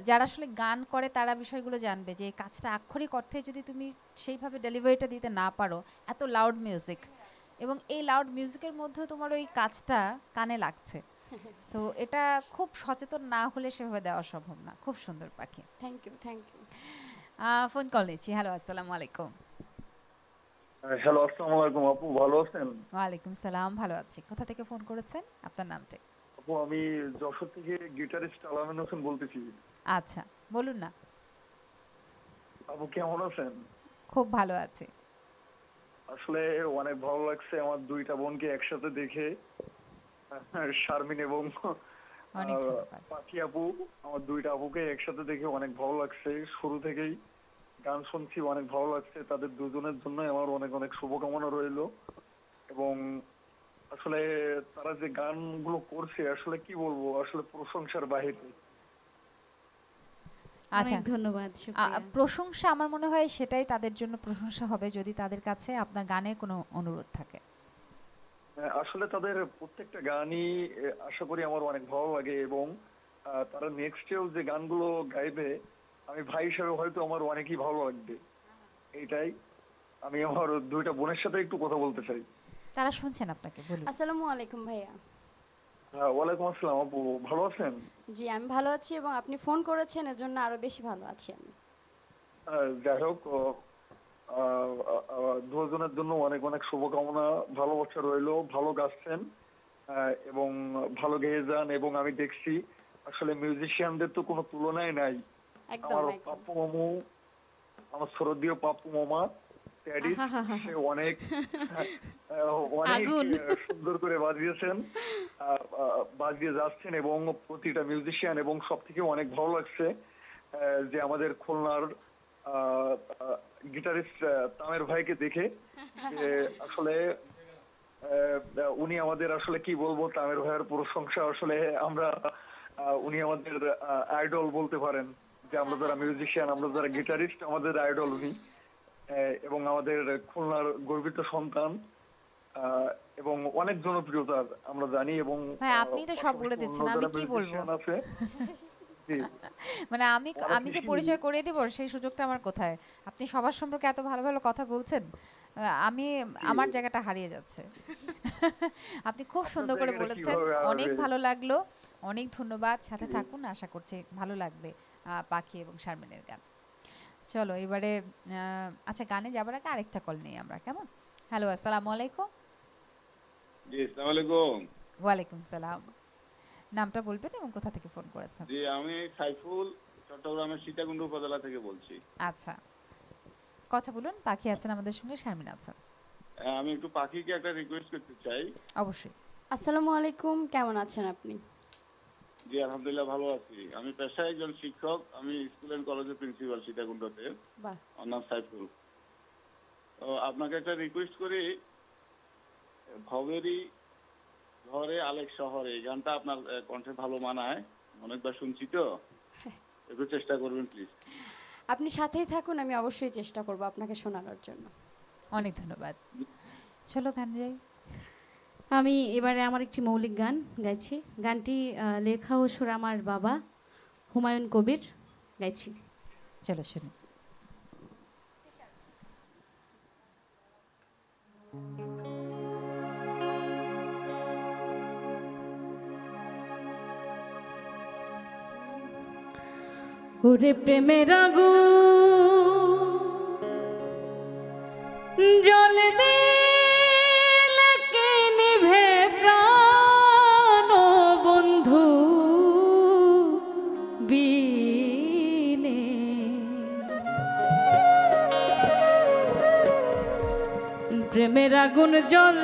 যারা আসলে গান করে তারা বিষয়গুলো জানবে যে কাজটা আক্ষরিক অর্থে যদি তুমি সেইভাবে ডেলিভারিটা দিতে না পারো এত লাউড মিউজিক এবং এই লাউড মিউজিকের মধ্যেও তোমার ওই কাজটা কানে লাগছে। সো এটা খুব সচেতন না হলে সেভাবে দেওয়া সম্ভব না। খুব সুন্দর পাখি। Thank you thank you phone call নিচ্ছি। হ্যালো আসসালামু আলাইকুম। হ্যালো আসসালামু আলাইকুম আপু ভালো আছেন? ওয়ালাইকুম সালাম ভালো আছি। কোথা থেকে ফোন করেছেন? আপনার নামটা আপু আমি যশোর থেকে গিটারিস্ট আলামিন হোসেন বলতেছি। আচ্ছা বলুন না। আপু কেমন আছেন? খুব ভালো আছি। আসলে অনেক ভালো লাগছে আমার দুইটা বোনকে একসাথে দেখে। শারমিন এবং। পাখি আপু আমার দুইটা আপুকে একসাথে দেখে অনেক ভালো লাগছে। শুরু থেকেই গান শুনছি অনেক ভালো লাগছে। তাদের দুজনের জন্য আমার অনেক অনেক শুভকামনা রইল। এবং আসলে তারা যে গানগুলো করছে আসলে কি বলব? আসলে প্রশংসার বাহিরে। আচ্ছা। ধন্যবাদ প্রশংসা আমার মনে হয় সেটাই তাদের জন্য প্রশংসা হবে যদি তাদের কাছে আপনার গানের কোনো অনুরোধ থাকে। হ্যাঁ, আসলে তাদের প্রত্যেকটা গানই আশা করি আমার অনেক ভালো লাগে এবং তারা নেক্সটেও যে গানগুলো গাইবে আমি ভাই হিসাবে হয়তো আমার অনেকই ভালো লাগবে। এইটাই আমি আমার দুইটা বোনের সাথে একটু কথা বলতে চাই। তারা শুনছেন আপনাকে বলুন। আসসালামু আলাইকুম ভাইয়া। হ্যাঁ ওয়ালাইকুম আসসালাম আপু ভালো আছেন? জি আমি ভালো আছি এবং আপনি ফোন করেছেন এজন্য আরও বেশি ভালো আছি আমি। যাই হোক দুজনের জন্য অনেক অনেক শুভকামনা ভালো ভালোবাসা রইল ভালো গাচ্ছেন আহ, এবং ভালো গেয়ে যান এবং আমি দেখছি আসলে মিউজিশিয়ানদের তো কোনো তুলনাই নাই। একদম আমার পাপ্পু মামু আমার শ্রদ্ধীয় পাপ্পু মামা প্যারিস সে অনেক অনেক সুন্দর করে বাজিয়েছেন। বাজিয়ে যাচ্ছেন এবং প্রতিটা মিউজিশিয়ান এবং সব থেকে অনেক ভালো লাগছে যে আমাদের খুলনার গিটারিস্ট তামের ভাইকে দেখে আসলে উনি আমাদের আসলে কি বলব তামের ভাইয়ের প্রশংসা আসলে আমরা উনি আমাদের আইডল বলতে পারেন। যে আমরা যারা মিউজিশিয়ান আমরা যারা গিটারিস্ট আমাদের আইডল উনি। এবং আমাদের খুলনার গর্বিত সন্তান এবং অনেক জনপ্রিয়তার আমরা জানি এবং ভাই, আপনি তো সব বলে দিচ্ছেন, আমি কি বলব? <laughs> মানে আমি আমি যে পরিচয় করিয়ে দিব সেই সুযোগটা আমার কোথায়? আপনি সবার সম্পর্কে এত ভালো ভালো কথা বলছেন আমি আমার জায়গাটা হারিয়ে যাচ্ছে। <laughs> আপনি খুব সুন্দর করে বলেছেন অনেক ভালো লাগল অনেক ধন্যবাদ সাথে থাকুন আশা করছি ভালো লাগবে পাখি এবং শারমিনের গান। চলো এবারে আচ্ছা গানে যাবার আগে আরেকটা কল নেই আমরা কেমন? হ্যালো আসসালামু আলাইকুম। জি আসসালামু আলাইকুম। ওয়ালাইকুম সালাম। নামটা বলবেন এবং কোথা থেকে ফোন করেছেন? জি আমি সাইফুল চট্টগ্রামের সীতাকুণ্ড উপজেলা থেকে বলছি। আচ্ছা। কথা বলুন পাখি আছেন আমাদের সঙ্গে শারমিন আছেন। আমি একটু পাখিকে একটা রিকোয়েস্ট করতে চাই। অবশ্যই। আসসালামু আলাইকুম কেমন আছেন আপনি? জি আলহামদুলিল্লাহ ভালো আছি। আমি পেশায় একজন শিক্ষক আমি স্কুল এন্ড কলেজের প্রিন্সিপাল সীতাকুণ্ডতে বাহ। আমার নাম সাইফুল। তো আপনাকে একটা রিকোয়েস্ট করি ভবেরই ঘরে আলেক শহরে এই গানটা আপনার কণ্ঠে ভালো মানায় অনেকবার শুনছি তো। <laughs> একটু চেষ্টা করবেন প্লিজ আপনি সাথেই থাকুন আমি অবশ্যই চেষ্টা করব আপনাকে শোনানোর জন্য। অনেক ধন্যবাদ। চলো গান যাই আমি এবারে আমার একটি মৌলিক গান গাইছি। গানটি লেখা ও সুর আমার বাবা হুমায়ুন কবির গাইছি। চলো শুনি। ওরে প্রেমের আগুন জল আগুন জল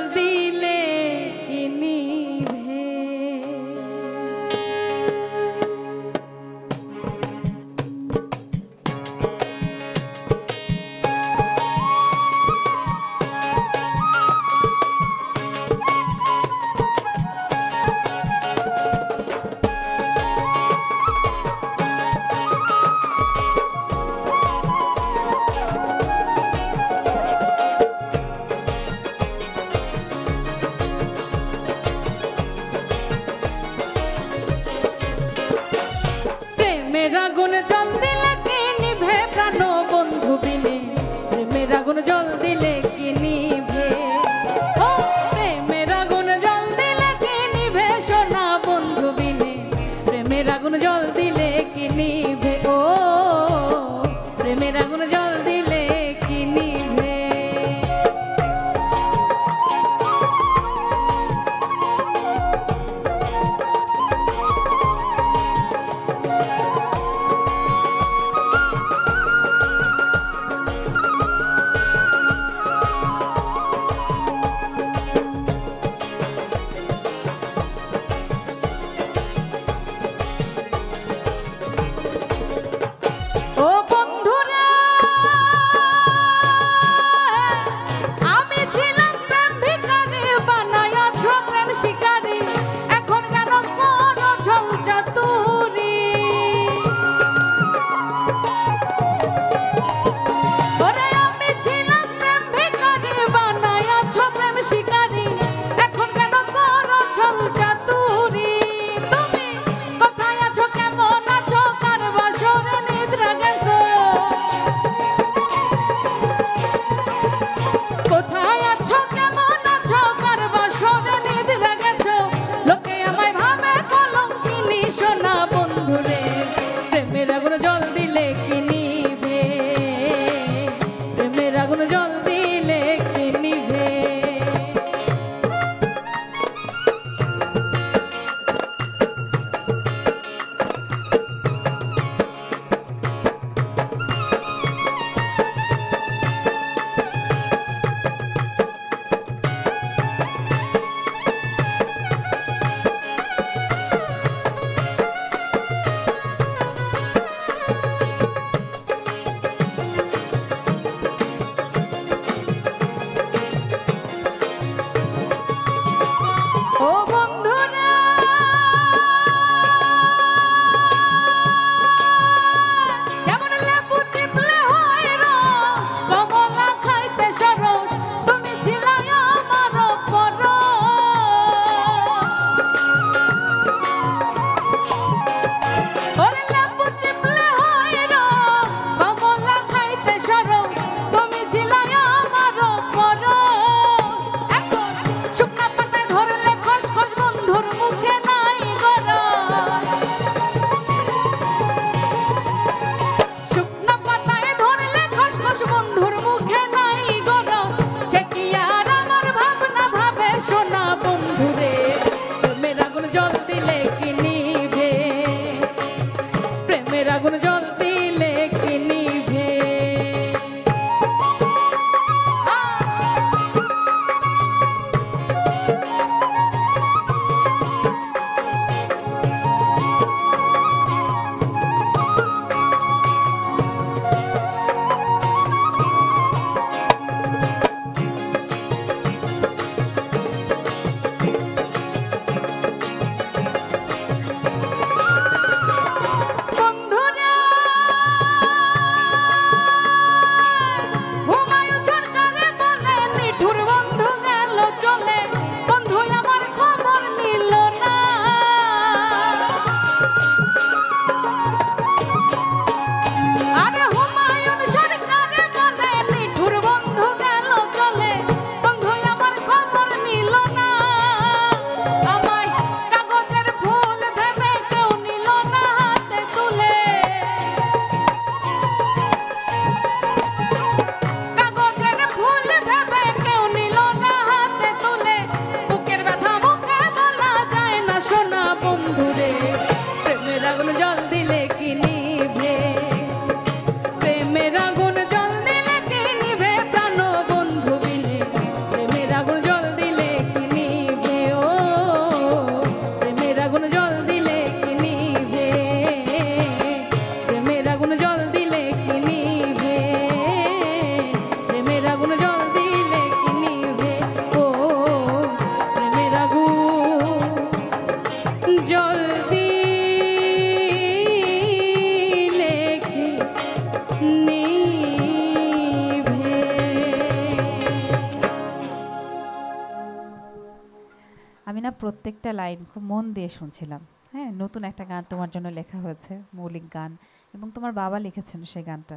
প্রত্যেকটা লাইন খুব মন দিয়ে শুনছিলাম। হ্যাঁ নতুন একটা গান তোমার জন্য লেখা হয়েছে, মৌলিক গান, এবং তোমার বাবা লিখেছেন সেই গানটা।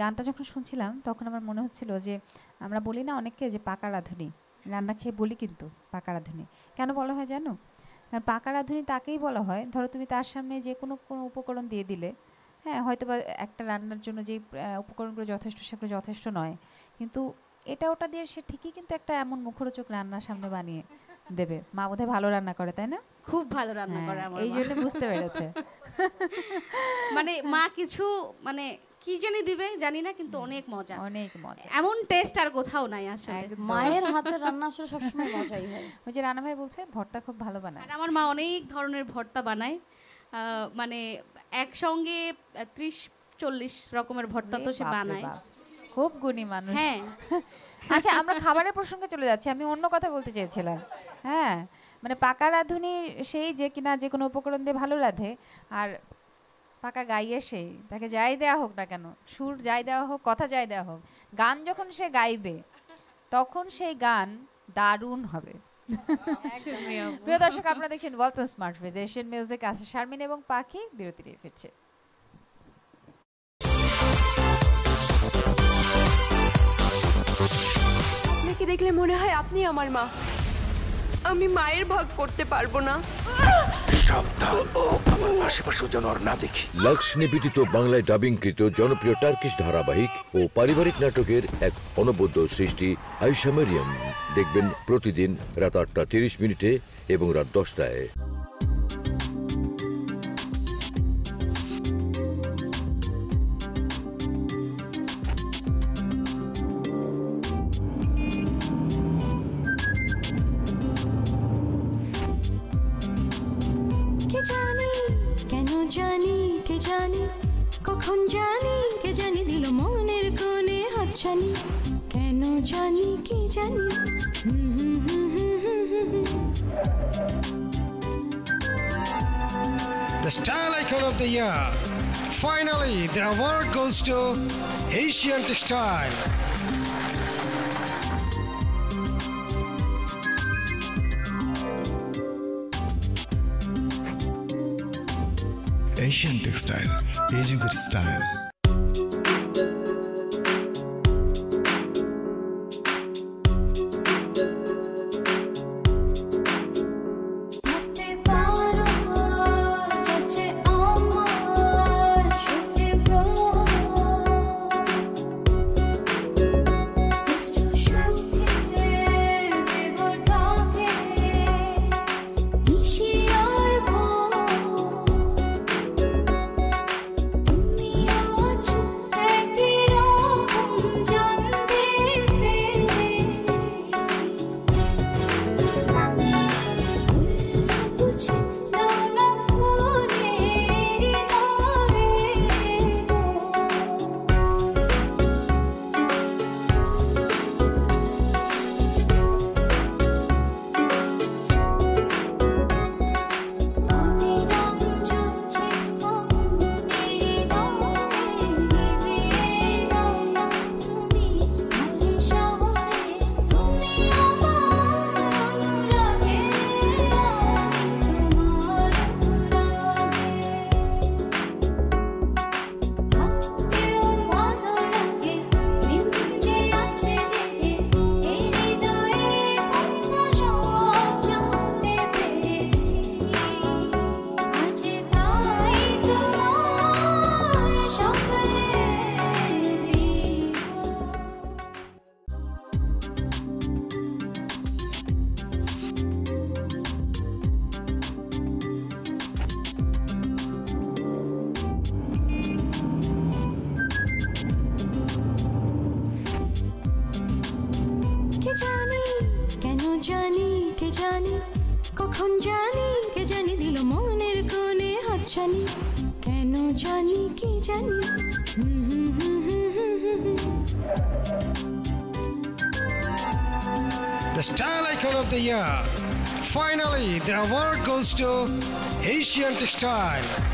গানটা যখন শুনছিলাম, তখন আমার মনে হচ্ছিল যে, আমরা বলি না অনেককে যে পাকা রাঁধুনি, রান্না খেয়ে বলি কিন্তু পাকা রাঁধুনি। কেন বলা হয় জানো? কারণ পাকা রাঁধুনি তাকেই বলা হয়, ধরো তুমি তার সামনে যে কোনো কোনো উপকরণ দিয়ে দিলে হ্যাঁ হয়তো বা একটা রান্নার জন্য যে উপকরণগুলো যথেষ্ট, সেগুলো যথেষ্ট নয়। কিন্তু এটা ওটা দিয়ে সে ঠিকই কিন্তু একটা এমন মুখরোচক রান্না সামনে বানিয়ে দেবে। মা বোধহয় ভালো রান্না করে তাই না? খুব ভালো রান্না হ্যাঁ, করে আমার এই জন্য বুঝতে পেরেছে। <laughs> মানে মা কিছু মানে কি জানি দিবে জানি না কিন্তু অনেক মজা। অনেক মজা। এমন টেস্ট আর কোথাও নাই আসলে। মায়ের হাতের রান্না আসলে সবসময় মজাই হয়। <laughs> ওই যে রানা ভাই বলছে ভর্তা খুব ভালো বানায়। আর আমার মা অনেক ধরনের ভর্তা বানায়। আহ, মানে একসঙ্গে ত্রিশ চল্লিশ রকমের ভর্তা তো সে বানায়। খুব গুণী মানুষ। হ্যাঁ। <laughs> আচ্ছা আমরা খাবারের প্রসঙ্গে চলে যাচ্ছি। আমি অন্য কথা বলতে চেয়েছিলাম। হ্যাঁ মানে পাকা রাঁধুনি সেই যে কিনা যে কোনো উপকরণ দিয়ে ভালো রাঁধে আর পাকা গাইয়ে সেই তাকে যাই দেওয়া হোক না কেন সুর যাই দেওয়া হোক কথা যাই দেওয়া হোক গান যখন সে গাইবে তখন সেই গান দারুণ হবে। প্রিয় দর্শক আপনারা দেখছেন Walton smart fridge Asian music আছে শারমিন এবং পাখি বিরতি নিয়ে ফিরছে। আপনাকে দেখলে মনে হয় আপনি আমার মা? আমি মায়ের ভাগ করতে পারব না। সাবধান। আমার আশেপাশেও যেন আর না দেখি। লাক্স নিবেদিত বাংলায় ডাবিংকৃত জনপ্রিয় টার্কিশ ধারাবাহিক ও পারিবারিক নাটকের এক অনবদ্য সৃষ্টি আইসামেরিয়াম মেরিয়াম দেখবেন প্রতিদিন রাত আটটা তিরিশ মিনিটে এবং রাত দশটায়। জানি কখন জানি কে জানি দিল মনের কোণে হাতছানি কেন জানি কি জানি। The Style Icon of the Year. Finally, the award goes to Asian Textile. Asian textile এই যুগের স্টাইল Asian Textile.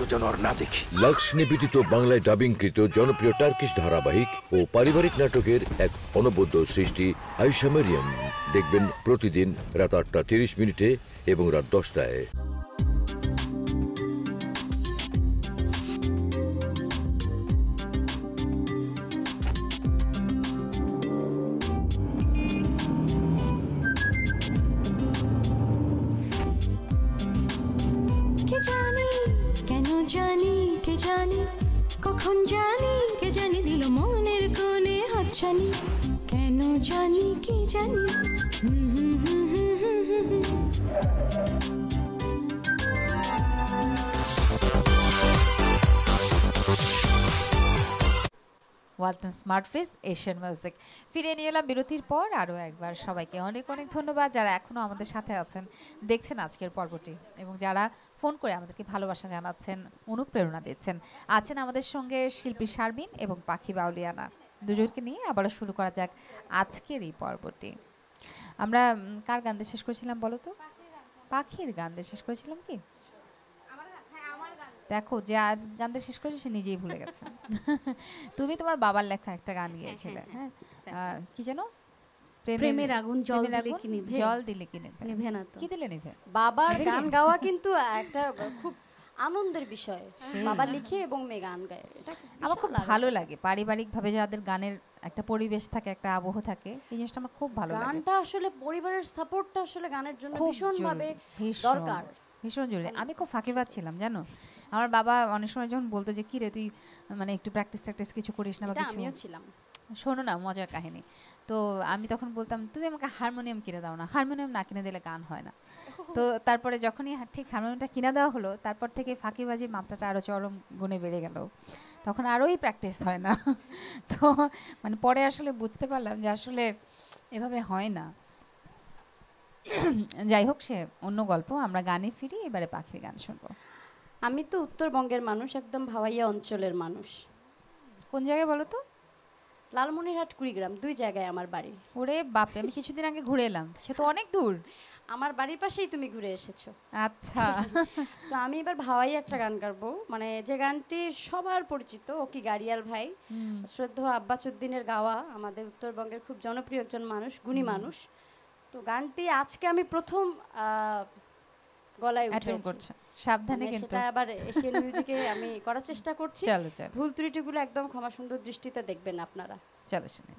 সুযোগ ওর না দেখি। বাংলায় ডাবিংকৃত জনপ্রিয় টার্কিশ ধারাবাহিক ও পারিবারিক নাটকের এক অনবদ্য সৃষ্টি আইসামেরিয়াম দেখবেন প্রতিদিন রাত আটটা তিরিশ মিনিটে এবং রাত দশটায়। Fridge Asian music. ফিরে নিয়ে এলাম বিরতির পর আরও একবার সবাইকে অনেক অনেক ধন্যবাদ যারা এখনও আমাদের সাথে আছেন, দেখছেন আজকের পর্বটি এবং যারা ফোন করে আমাদেরকে ভালোবাসা জানাচ্ছেন, অনুপ্রেরণা দিচ্ছেন। আছেন আমাদের সঙ্গে শিল্পী শারমিন এবং পাখি বাউলিয়ানা। দুজনকে নিয়ে আবারও শুরু করা যাক আজকের এই পর্বটি। আমরা কার গান দিয়ে শেষ করেছিলাম বলো তো? পাখির গান দিয়ে শেষ করেছিলাম কি? দেখো যে আজ গান দিয়ে শেষ করেছে সে নিজেই ভুলে গেছে। <laughs> তুমি তোমার বাবার লেখা একটা গান গিয়েছিলে হ্যাঁ কি যেন? প্রেমের আগুন জল দিলে কি নিভে? জল দিলে কি নিভে? না তো। কি দিলে নিভে? বাবার গান গাওয়া <laughs> কিন্তু একটা খুব আনন্দের বিষয়। বাবা লিখে এবং মেয়ে গান গায় আমার খুব ভালো লাগে পারিবারিকভাবে যাদের গানের একটা পরিবেশ থাকে একটা আবহ থাকে এই জিনিসটা আমার খুব ভালো লাগে। গানটা আসলে পরিবারের সাপোর্টটা আসলে গানের জন্য খুব ভীষণ ভাবে ভীষণ, দরকার। ভীষণ জরুরি। আমি খুব ফাঁকিবাদ ছিলাম জানো? আমার বাবা অনেক সময় যখন বলতো যে কি রে তুই মানে একটু প্র্যাকটিস ট্র্যাকটিস কিছু করিস না বা কিছু? আমিও ছিলাম। শোনো না মজার কাহিনী। তো আমি তখন বলতাম তুমি আমাকে হারমোনিয়াম কিনে দাও না হারমোনিয়াম না কিনে দিলে গান হয় না। <laughs> তো তারপরে যখনই ঠিক হারমোনিয়ামটা কিনে দেওয়া হলো তারপর থেকে ফাঁকিবাজির মাত্রাটা আরও চরম গুণে বেড়ে গেল। তখন আরোই প্র্যাকটিস হয় না। <laughs> তো মানে পরে আসলে বুঝতে পারলাম যে আসলে এভাবে হয় না। <clears throat> যাই হোক সে অন্য গল্প আমরা গানে ফিরি এবারে পাখির গান শুনব। আমি তো উত্তরবঙ্গের মানুষ একদম ভাওয়াইয়া অঞ্চলের মানুষ। কোন জায়গায় বলো তো? লালমনিরহাট কুড়িগ্রাম দুই জায়গায় আমার বাড়ি। ওরে বাপরে আমি কিছুদিন আগে ঘুরে এলাম। সে তো অনেক দূর। আমার বাড়ির পাশেই তুমি ঘুরে এসেছ। আচ্ছা। <laughs> তো আমি এবার ভাওয়াই একটা গান গাবো। মানে যে গানটি সবার পরিচিত ও কি গাড়িয়াল ভাই শ্রদ্ধা আব্বাসুদ্দিনের গাওয়া আমাদের উত্তরবঙ্গের খুব জনপ্রিয় একজন মানুষ গুণী মানুষ। তো গানটি আজকে আমি প্রথম আহ, গলায় উঠেছি। করছ। সাবধানে মানে কিন্তু। সেটা আবার এশিয়ান মিউজিকে আমি করার চেষ্টা করছি। ভুল ত্রুটিগুলো একদম ক্ষমা সুন্দর দৃষ্টিতে দেখবেন আপনারা চলো শুনে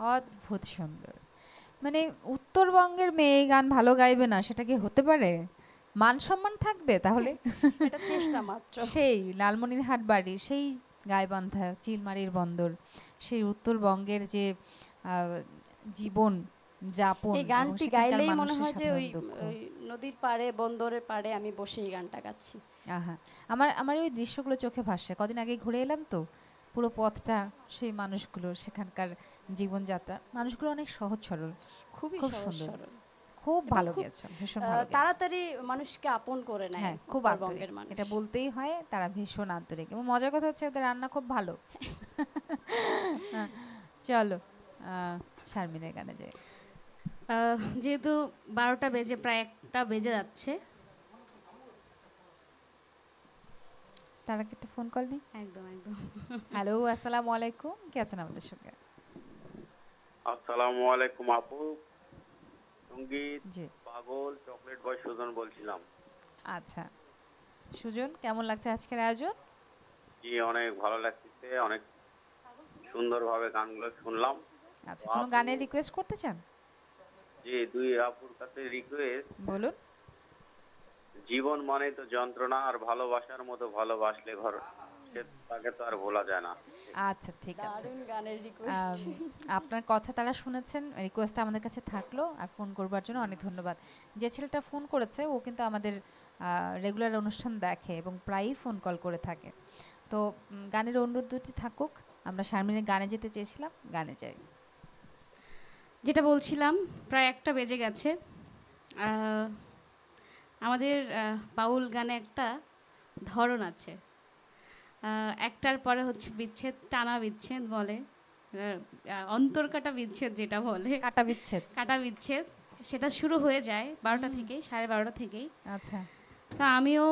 অদ্ভুত সুন্দর। মানে উত্তরবঙ্গের মেয়ে গান ভালো গাইবে না সেটা কি হতে পারে? মান সম্মান থাকবে তাহলে? <laughs> এটা চেষ্টা মাত্র। সেই লালমনিরহাট বাড়ি সেই গাইবান্ধা চিলমারির বন্দর সেই উত্তরবঙ্গের যে আহ, জীবন যাপন এই গানটি গাইলেই মনে হয় যে ওই ওই নদীর পাড়ে বন্দরের পাড়ে আমি বসে এই গানটা গাচ্ছি। আহা আমার আমার ওই দৃশ্যগুলো চোখে ভাসছে। কদিন আগে ঘুরে এলাম তো। পুরো পথটা সেই মানুষগুলো সেখানকার জীবনযাত্রা। মানুষগুলো অনেক সহজ সরল খুবই খুব সুন্দর খুব ভালো গেছো ভীষণ ভালো তাড়াতাড়ি মানুষকে আপন করে নেয় হ্যাঁ খুব আন্তরিক। মানুষ। এটা বলতেই হয় তারা ভীষণ আন্তরিক। এবং মজার কথা হচ্ছে ওদের রান্না খুব ভালো। <laughs> চলো আহ, শারমিনের গানে যাই। আহ, যেহেতু বারোটা বেজে প্রায় একটা বেজে যাচ্ছে তার আগে একটা ফোন কল দিই একদম একদম। হ্যালো আসসালামু আলাইকুম কে আছেন আমাদের সঙ্গে? আসসালামু আলাইকুম আপু। সংগীত পাগল চকলেট বয় সুজন বলছিলাম। আচ্ছা। সুজন কেমন লাগছে আজকের আয়োজন? জি অনেক ভালো লাগতেছে অনেক সুন্দরভাবে গানগুলো শুনলাম। আচ্ছা কোনো গানের রিকোয়েস্ট করতে চান? জি দুই আপুর কাছে রিকোয়েস্ট বলুন। জীবন মানে তো যন্ত্রণা আর ভালোবাসার মতো ভালোবাসলে ঘর তাকে তো আর ভোলা যায় না। আচ্ছা ঠিক আছে। গানের রিকোয়েস্ট আপনার কথা তারা শুনেছেন রিকোয়েস্ট আমাদের কাছে থাকল আর ফোন করবার জন্য অনেক ধন্যবাদ। যে ছেলেটা ফোন করেছে ও কিন্তু আমাদের রেগুলার অনুষ্ঠান দেখে এবং প্রায়ই ফোন কল করে থাকে। তো গানের অনুরোধ দুটি থাকুক আমরা শারমিনের গানে যেতে চেয়েছিলাম গানে যাই। যেটা বলছিলাম প্রায় একটা বেজে গেছে। আহ, আমাদের বাউল গানে একটা ধরন আছে। একটার পরে হচ্ছে বিচ্ছেদ টানা বিচ্ছেদ বলে। অন্তর কাটা বিচ্ছেদ যেটা বলে। কাটা বিচ্ছেদ। কাটা বিচ্ছেদ সেটা শুরু হয়ে যায় বারোটা থেকেই সাড়ে বারোটা থেকেই। আচ্ছা। তো আমিও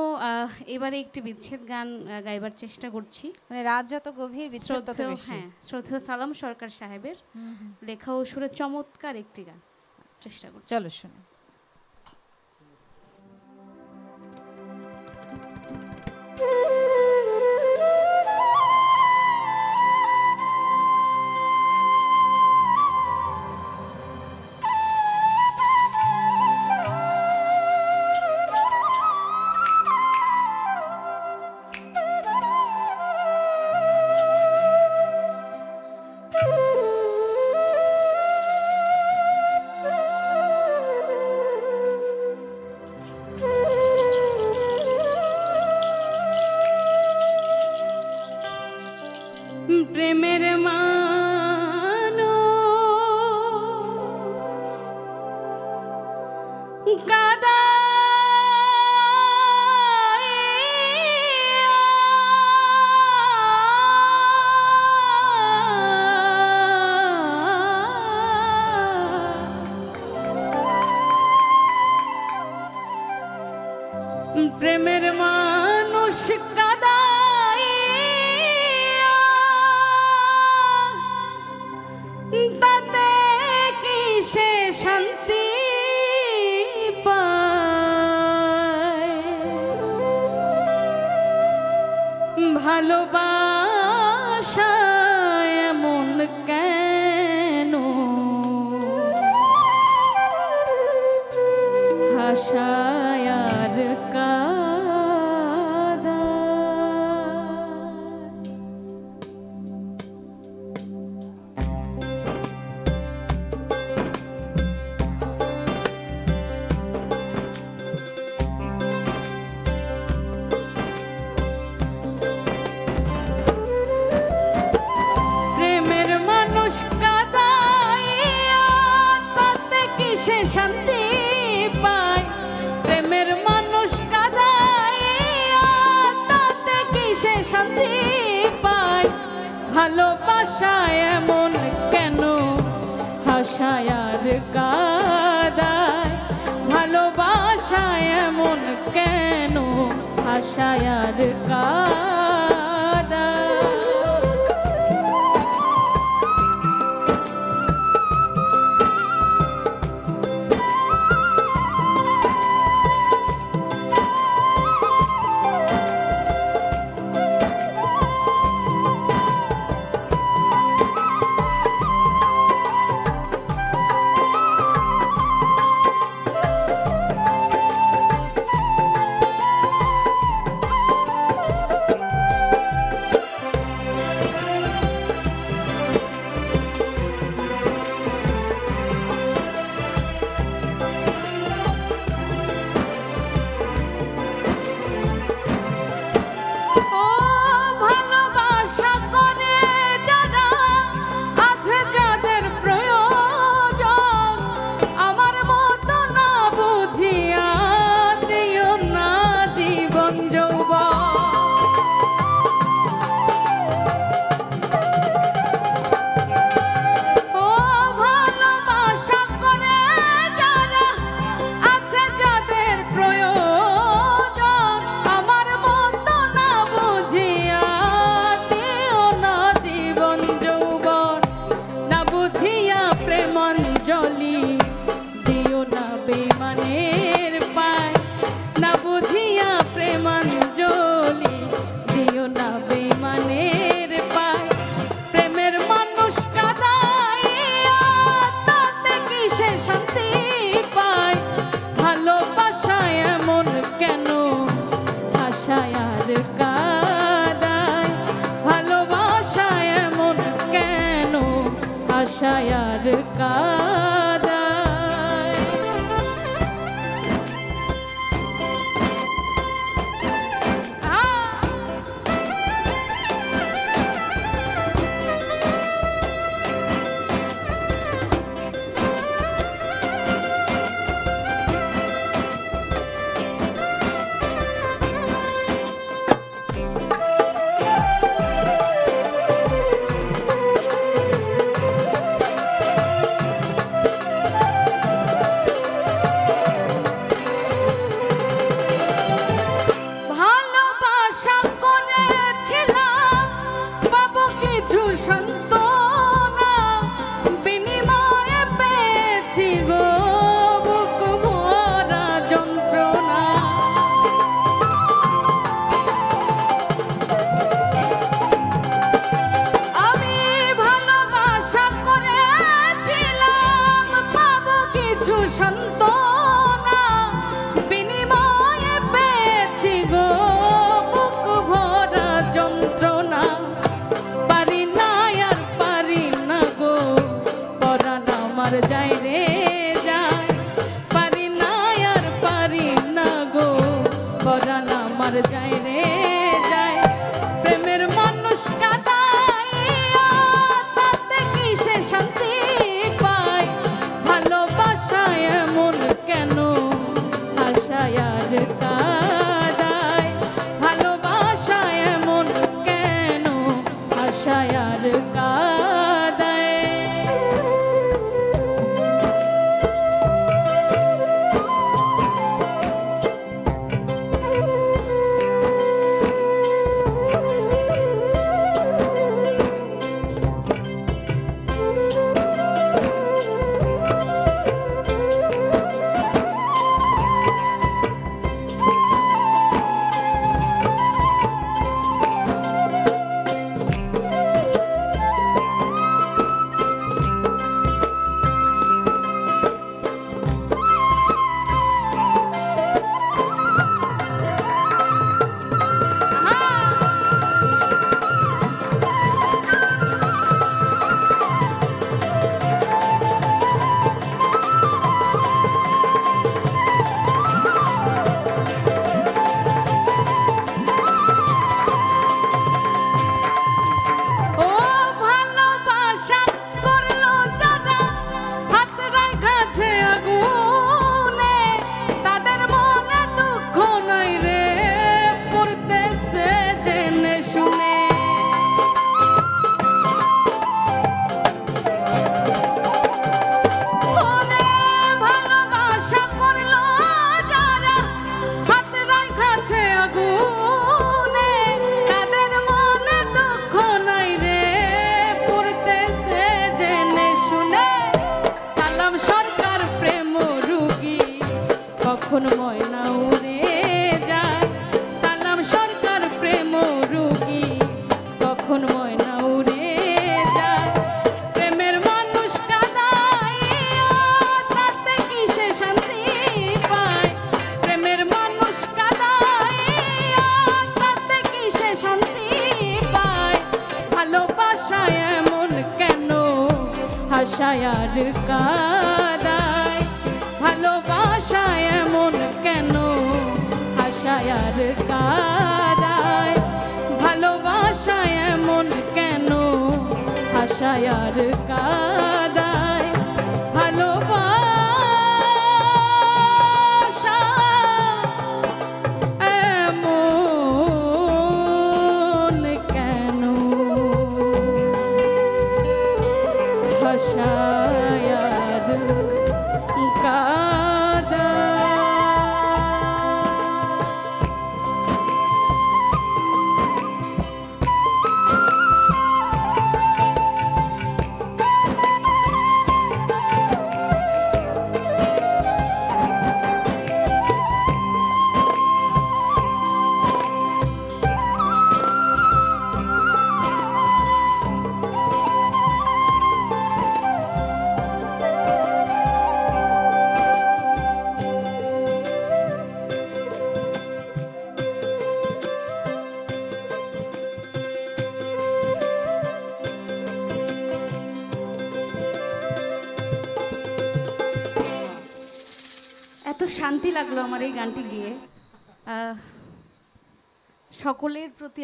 এবারে একটি বিচ্ছেদ গান গাইবার চেষ্টা করছি। মানে রাত যত গভীর বিচ্ছেদ তত বেশি। হ্যাঁ শ্রদ্ধেয় সালাম সরকার সাহেবের। লেখা ও সুরে চমৎকার একটি গান। চেষ্টা করছি। চলো শুনি। প্রেমের <laughs>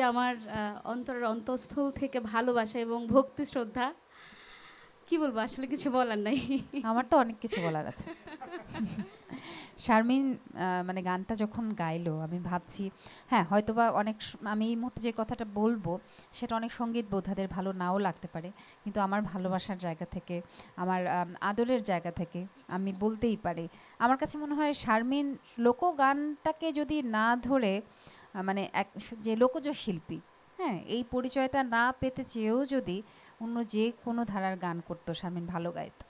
আমার অন্তরের অন্তঃস্থল থেকে ভালোবাসা এবং ভক্তি শ্রদ্ধা। কি বলব? আসলে কিছু বলার নাই। আমার তো অনেক কিছু বলার আছে। <laughs> শারমিন মানে গানটা যখন গাইলো আমি ভাবছি হ্যাঁ হয়তোবা অনেক আমি এই মুহূর্তে যে কথাটা বলব সেটা অনেক সংগীত বোদ্ধাদের ভালো নাও লাগতে পারে। কিন্তু আমার ভালোবাসার জায়গা থেকে আমার আদরের জায়গা থেকে আমি বলতেই পারি। আমার কাছে মনে হয় শারমিন লোকগানটাকে যদি না ধরে মানে এক, যে লোকজ শিল্পী হ্যাঁ এই পরিচয়টা না পেতে চেয়েও যদি অন্য যে কোনো ধারার গান করতো শারমিন, ভালো গাইতো,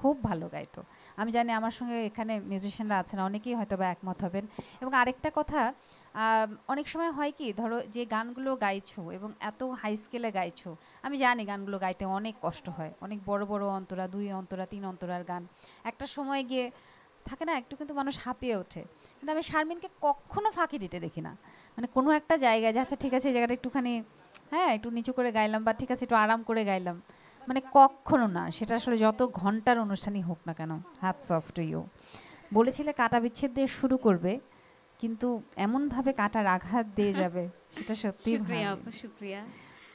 খুব ভালো গাইতো। আমি জানি আমার সঙ্গে এখানে মিউজিশিয়ানরা আছেন, অনেকেই হয়তো বা একমত হবেন। এবং আরেকটা কথা অনেক সময় হয় কি, ধরো যে গানগুলো গাইছো এবং এত হাই স্কেলে গাইছো, আমি জানি গানগুলো গাইতে অনেক কষ্ট হয়, অনেক বড় বড় অন্তরা, দুই অন্তরা, তিন অন্তরার গান। একটা সময় গিয়ে থাকে না, একটু কিন্তু মানুষ হাঁপিয়ে ওঠে। কিন্তু আমি শারমিনকে কখনো ফাঁকি দিতে দেখি না। মানে কোনো একটা জায়গায় যে আচ্ছা ঠিক আছে এই জায়গাটা একটুখানি হ্যাঁ একটু নিচু করে গাইলাম বা ঠিক আছে একটু আরাম করে গাইলাম। মানে কখনো না সেটা আসলে যত ঘণ্টার অনুষ্ঠানই হোক না কেন হাত সফট ইউ বলেছিলে কাটা বিচ্ছেদ দিয়ে শুরু করবে কিন্তু এমনভাবে কাটার আঘাত দিয়ে যাবে সেটা সত্যি <laughs> শুক্রিয়া আপু শুক্রিয়া।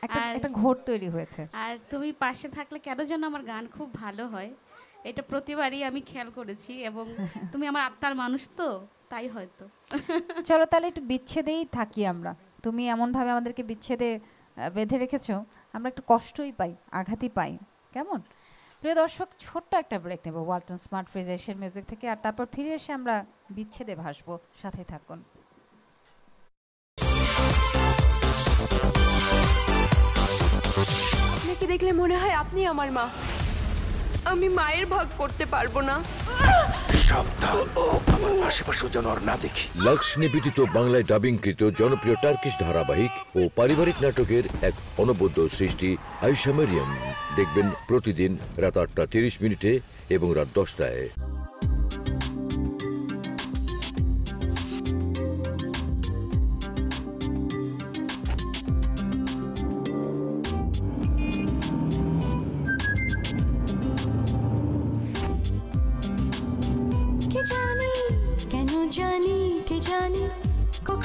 একটা একটা ঘোর তৈরি হয়েছে। আর তুমি পাশে থাকলে কেন যেন আমার গান খুব ভালো হয় এটা প্রতিবারই আমি খেয়াল করেছি এবং <laughs> তুমি আমার আত্মার মানুষ তো। তাই হয়তো। চলো তাহলে একটু বিচ্ছেদেই থাকি আমরা। তুমি এমনভাবে আমাদেরকে বিচ্ছেদে বেঁধে রেখেছো আমরা একটু কষ্টই পাই আঘাতই পাই। কেমন? প্রিয় দর্শক ছোট্ট একটা ব্রেক নেব Walton smart fridge Asian music থেকে আর তারপর ফিরে এসে আমরা বিচ্ছেদে ভাসবো। সাথে থাকুন। আপনাকে দেখলে মনে হয় আপনি আমার মা। আমি মায়ের ভাগ করতে পারব না। জনপ্রিয় টার্কিশ ধারাবাহিক ও পারিবারিক নাটকের এক অনবদ্য সৃষ্টি আইসামেরিয়াম দেখবেন প্রতিদিন রাত আটটা তিরিশ মিনিটে এবং রাত দশটায়।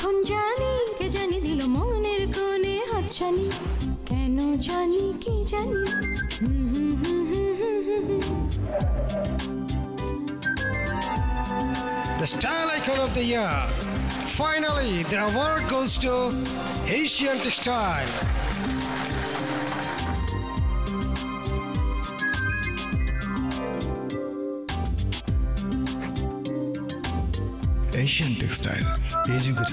কখন জানি কে জানি দিল মনের কোণে হাতছানি কেন জানি কে জানি হুম হুম হুম হুম হুম হুম হুম। The Style Icon of the Year. Finally, the award goes to Asian Textile. Asian textile এই যুগের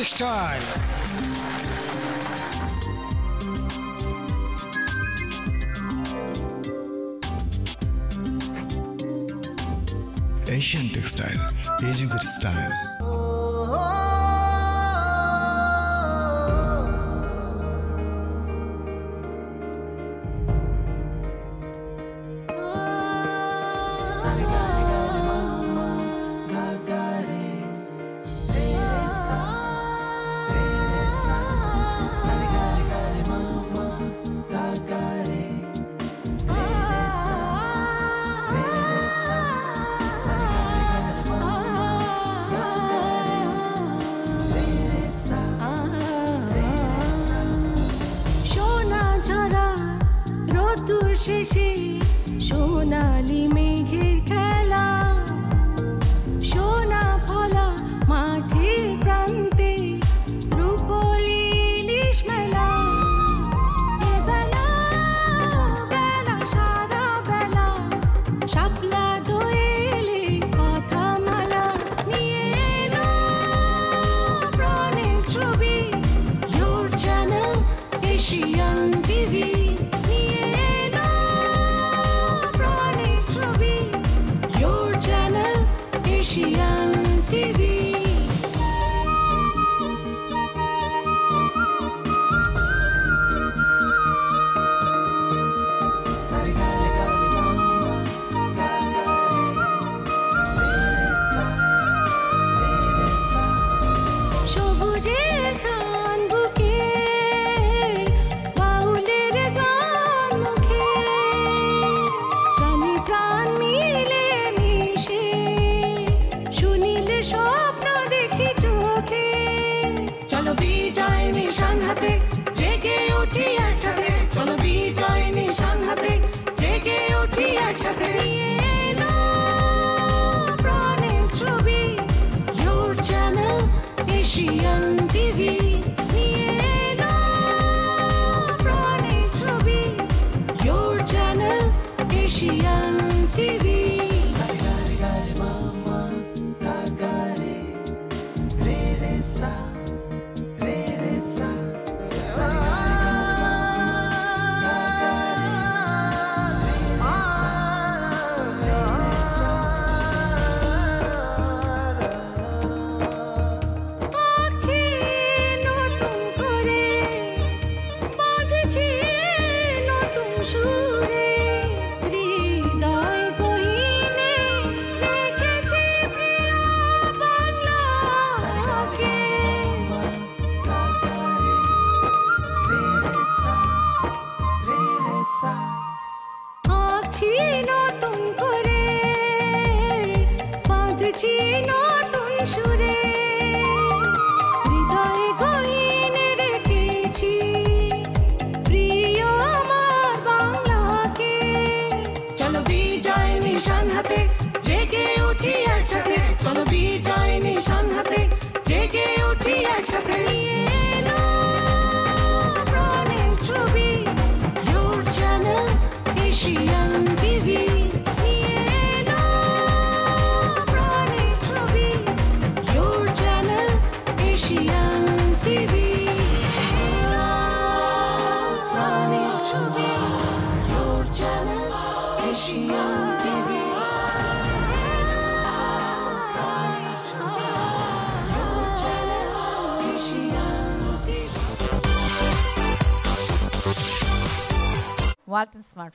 Next Time.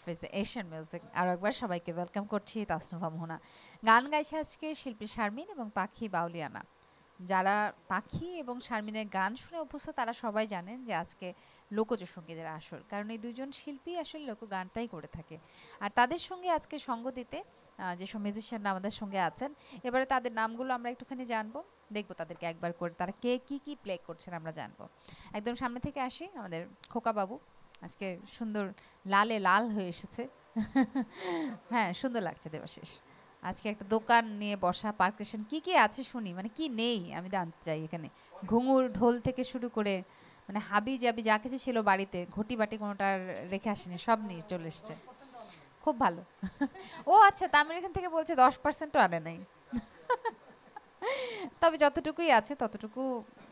ফেজে এশিয়ান মিউজিক আর একবার সবাইকে ওয়েলকাম করছি তাসনুভা মোহনা। গান গাইছে আজকে শিল্পী শারমিন এবং পাখি বাউলিয়ানা। যারা পাখি এবং শারমিনের গান শুনে অভ্যস্ত, তারা সবাই জানেন যে আজকে লোকজ সঙ্গীতের আসল কারণ এই দুজন শিল্পী আসলে লোক গানটাই করে থাকে। আর তাদের সঙ্গে আজকে সঙ্গ দিতে যেসব মিউজিশিয়ানরা আমাদের সঙ্গে আছেন, এবারে তাদের নামগুলো আমরা একটুখানি জানব। দেখব তাদেরকে একবার করে তারা কে, কি কি প্লে করছেন আমরা জানব। একদম সামনে থেকে আসি আমাদের খোকা বাবু আজকে সুন্দর লালে লাল হয়ে এসেছে। হ্যাঁ সুন্দর লাগছে দেবাশেষ আজকে একটা দোকান নিয়ে বসা পার্কেশন কি কি আছে শুনি? মানে কি নেই? আমি জানতে চাই এখানে। ঘুঙুর ঢোল থেকে শুরু করে মানে হাবি জাবি যা কিছু ছিল বাড়িতে ঘটি বাটি কোনোটা রেখে আসেনি, সব নিয়ে চলে এসছে। খুব ভালো। ও আচ্ছা তামিল এখান থেকে বলছে দশ পার্সেন্টও আনে নাই। তবে যতটুকুই আছে, ততটুকু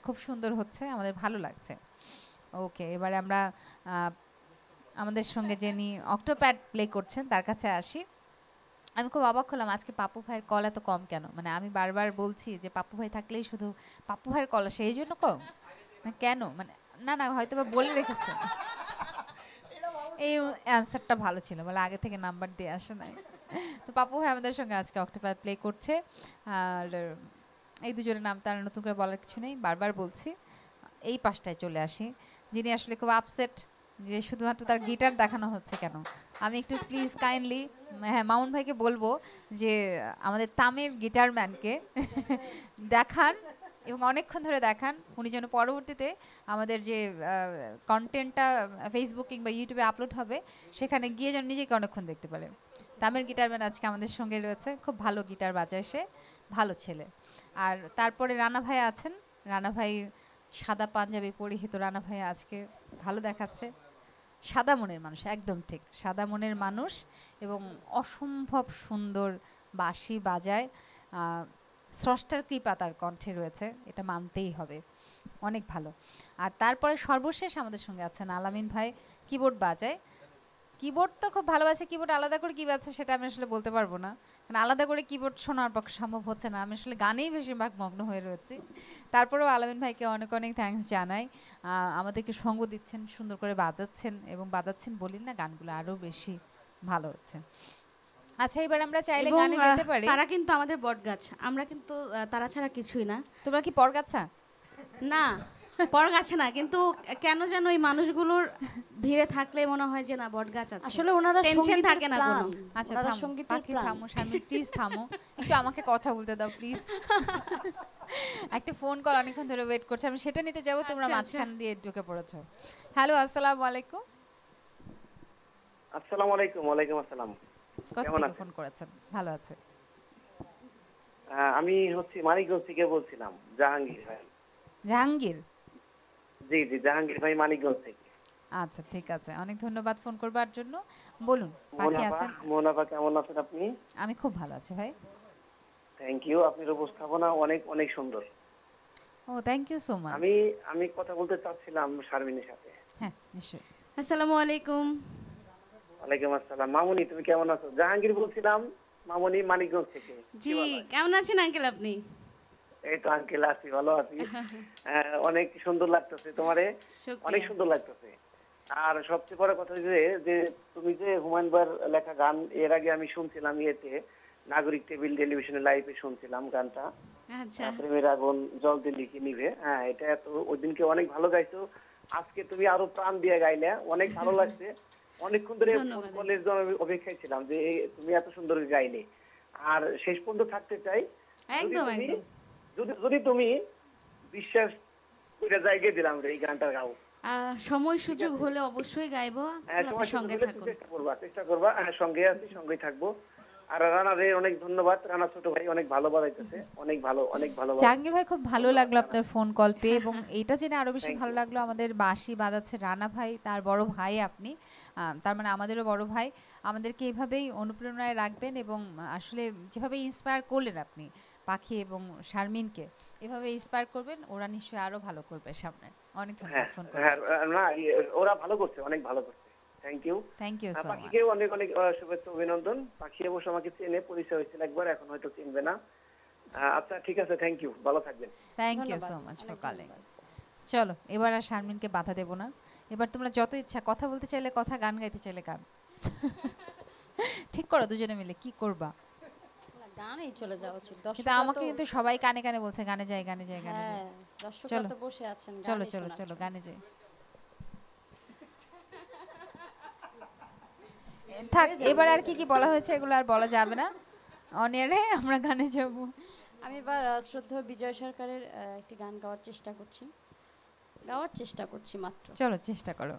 খুব সুন্দর হচ্ছে, আমাদের ভালো লাগছে। ওকে, এবারে আমরা আমাদের সঙ্গে যিনি অক্টোপ্যাড প্লে করছেন, তার কাছে আসি। আমি খুব অবাক হলাম আজকে পাপু ভাইয়ের কল এত কম কেন? মানে আমি বারবার বলছি যে পাপু ভাই থাকলেই শুধু পাপু ভাইয়ের কল আসে, এই জন্য কম? কেন? মানে না না, হয়তো বা বলে রেখেছে। এই অ্যান্সারটা ভালো ছিল, বলে আগে থেকে নাম্বার দিয়ে আসে নাই। তো পাপু ভাই আমাদের সঙ্গে আজকে অক্টোপ্যাড প্লে করছে। আর এই দুজনের নাম তার নতুন করে বলার কিছু নেই, বারবার বলছি। এই পাশটায় চলে আসি, যিনি আসলে খুব আপসেট যে শুধুমাত্র তার গিটার দেখানো হচ্ছে কেন? আমি একটু প্লিজ কাইন্ডলি হ্যাঁ মামুন ভাইকে বলব যে, আমাদের তামের গিটার ম্যানকে দেখান এবং অনেকক্ষণ ধরে দেখান। উনি যেন পরবর্তীতে আমাদের যে কন্টেন্টটা ফেসবুক কিংবা ইউটিউবে আপলোড হবে, সেখানে গিয়ে যেন নিজেকে অনেকক্ষণ দেখতে পারে। তামের গিটার ম্যান আজকে আমাদের সঙ্গে রয়েছে। খুব ভালো গিটার বাজায় সে, ভালো ছেলে। আর তারপরে রানা ভাই আছেন। রানা ভাই সাদা পাঞ্জাবি পরিহিত রানা ভাই আজকে ভালো দেখাচ্ছে। সাদা মনের মানুষ, একদম ঠিক। সাদা মনের মানুষ এবং অসম্ভব সুন্দর বাঁশি বাজায়। স্রষ্টার কৃপা তার কণ্ঠে রয়েছে, এটা মানতেই হবে। অনেক ভালো। আর তারপরে সর্বশেষ আমাদের সঙ্গে আছেন আলামিন ভাই, কিবোর্ড বাজায়। কিবোর্ড তো খুব ভালো আছে কিবোর্ড আলাদা করে কী বাজছে সেটা আমি আসলে বলতে পারব না। কারণ আলাদা করে কিবোর্ড শোনার পক্ষে সম্ভব হচ্ছে না। আমি আসলে গানেই বেশিরভাগ মগ্ন হয়ে রয়েছি। তারপরেও আলামিন ভাইকে অনেক অনেক থ্যাঙ্কস জানাই। আমাদেরকে সঙ্গ দিচ্ছেন সুন্দর করে বাজাচ্ছেন এবং বাজাচ্ছেন বলি না গানগুলো আরও বেশি ভালো হচ্ছে। আচ্ছা এবার আমরা চাইলে গানে যেতে পারি। তারা কিন্তু আমাদের বটগাছ। আমরা কিন্তু তারা ছাড়া কিছুই না। তোমরা কি পরগাছা না। পরগাছা না কিন্তু কেন যেন এই মানুষগুলোর ভিড়ে থাকলে মনে হয় যে না বটগাছ আছে। আসলে ওনারা টেনশন থাকে না কোনো। আচ্ছা ওনারা থামো। সঙ্গীতের পাখি থামো স্বামী প্লিজ থামো। একটু আমাকে কথা বলতে দাও প্লিজ একটা ফোন কল অনেকক্ষণ ধরে ওয়েট করছে। আমি সেটা নিতে যাব তোমরা আচ্ছা, মাঝখান দিয়ে ঢুকে পড়েছো। হ্যালো আসসালামু আলাইকুম আসসালামু আলাইকুম ওয়ালাইকুম আসসালাম। কেমন আছেন? ফোন করেছেন? ভালো আছে। আমি হচ্ছে মানিকগঞ্জ থেকে বলছিলাম জাহাঙ্গীর জাহাঙ্গীর? জি জি জাহাঙ্গীর ভাই মানিকগঞ্জ থেকে। আচ্ছা ঠিক আছে। অনেক ধন্যবাদ ফোন করবার জন্য। বলুন বাকি আছেন? মোনাফা কেমন আছেন আপনি? আমি খুব ভালো আছি ভাই। থ্যাংক ইউ আপনার উপস্থাপনা অনেক অনেক সুন্দর। ও থ্যাংক ইউ সো মাচ আমি আমি কথা বলতে চাচ্ছিলাম শারমিনের সাথে। হ্যাঁ নিশ্চয়ই। আসসালামু আলাইকুম। ওয়ালাইকুম আসসালাম। মামুনি তুমি কেমন আছো? জাহাঙ্গীর বলছিলাম মামুনি মানিকগঞ্জ থেকে। জি কেমন আছেন আঙ্কেল আপনি? এই তো আঙ্কেল আছি ভালো আছি। <laughs> অনেক সুন্দর লাগতেছে তোমারে। অনেক সুন্দর লাগতেছে। আর সবচেয়ে বড় কথা যে যে তুমি যে হুমায়ুন ভাইয়ের লেখা গান এর আগে আমি শুনছিলাম ইয়েতে নাগরিক টেবিল টেলিভিশনে লাইভে শুনছিলাম গানটা। আচ্ছা। প্রেমের আগুন জল দিয়ে লিখে নিবে। হ্যাঁ এটা তো ওই দিনকে অনেক ভালো গাইছো। আজকে তুমি আরও প্রাণ দিয়ে গাইলে অনেক ভালো <laughs> লাগছে। অনেকক্ষণ ধরে। কলেজ অপেক্ষায় ছিলাম যে তুমি এত সুন্দর গাইলে। আর শেষ পর্যন্ত থাকতে চাই। একদম একদম। যদি যদি তুমি বিশ্বাস করে জায়গায় দিলাম রে এই গানটা গাও। সময় সুযোগ হলে অবশ্যই গাইবো। হ্যাঁ তোমার সঙ্গে থাকুন। চেষ্টা করবা চেষ্টা করবা। হ্যাঁ সঙ্গে আছি সঙ্গেই থাকব। আর রানা রে অনেক ধন্যবাদ। রানা ছোট ভাই অনেক ভালো বাজাইতেছে। অনেক ভালো অনেক ভালো জাহাঙ্গীর ভাই খুব ভালো লাগল আপনার ফোন কল পেয়ে এবং <laughs> এটা জেনে আরও বেশি ভালো লাগল আমাদের বাঁশি বাজাচ্ছে রানা ভাই তার বড় ভাই আপনি। আহ, তার মানে আমাদেরও বড় ভাই। আমাদেরকে এভাবেই অনুপ্রেরণায় রাখবেন এবং আসলে যেভাবে ইন্সপায়ার করলেন আপনি পাখি এবং শারমিনকে। এভাবে ইন্সপায়ার করবেন ওরা নিশ্চয়ই আরও ভালো করবে সামনে। অনেক হ্যাঁ ধন্যবাদ ফোন হ্যাঁ না ইয়ে, ওরা ভালো করছে অনেক ভালো করছে। Thank you thank you so much পাখিকেও অনেক অনেক শুভেচ্ছা অভিনন্দন। পাখি অবশ্য আমাকে চেনে পরিচয় হয়েছিল একবার এখন হয়তো চিনবে না। আচ্ছা ঠিক আছে থ্যাংক ইউ ভালো থাকবেন। Thank you so much for calling চলো এবার আর শারমিনকে বাধা দেবো না। এবার তোমরা যত ইচ্ছা কথা বলতে চাইলে কথা গান গাইতে চাইলে গান। <laughs> ঠিক করো দুজনে মিলে কি করবা? গানেই চলে যাওয়া উচিত। কিন্তু আমাকে কিন্তু সবাই কানে কানে বলছে গানে যাই গানে যাই গানে যাই। হ্যাঁ, দর্শকরা তো বসে আছেন চলো চলো চলো গানে যাই। থাক এবার আর কি কি বলা হয়েছে এগুলো আর বলা যাবে না। অনিয়ারে আমরা গানে যাব। আমি এবার আহ, শ্রদ্ধেয় বিজয় সরকারের একটি গান গাওয়ার চেষ্টা করছি। গাওয়ার চেষ্টা করছি মাত্র। চলো চেষ্টা করো।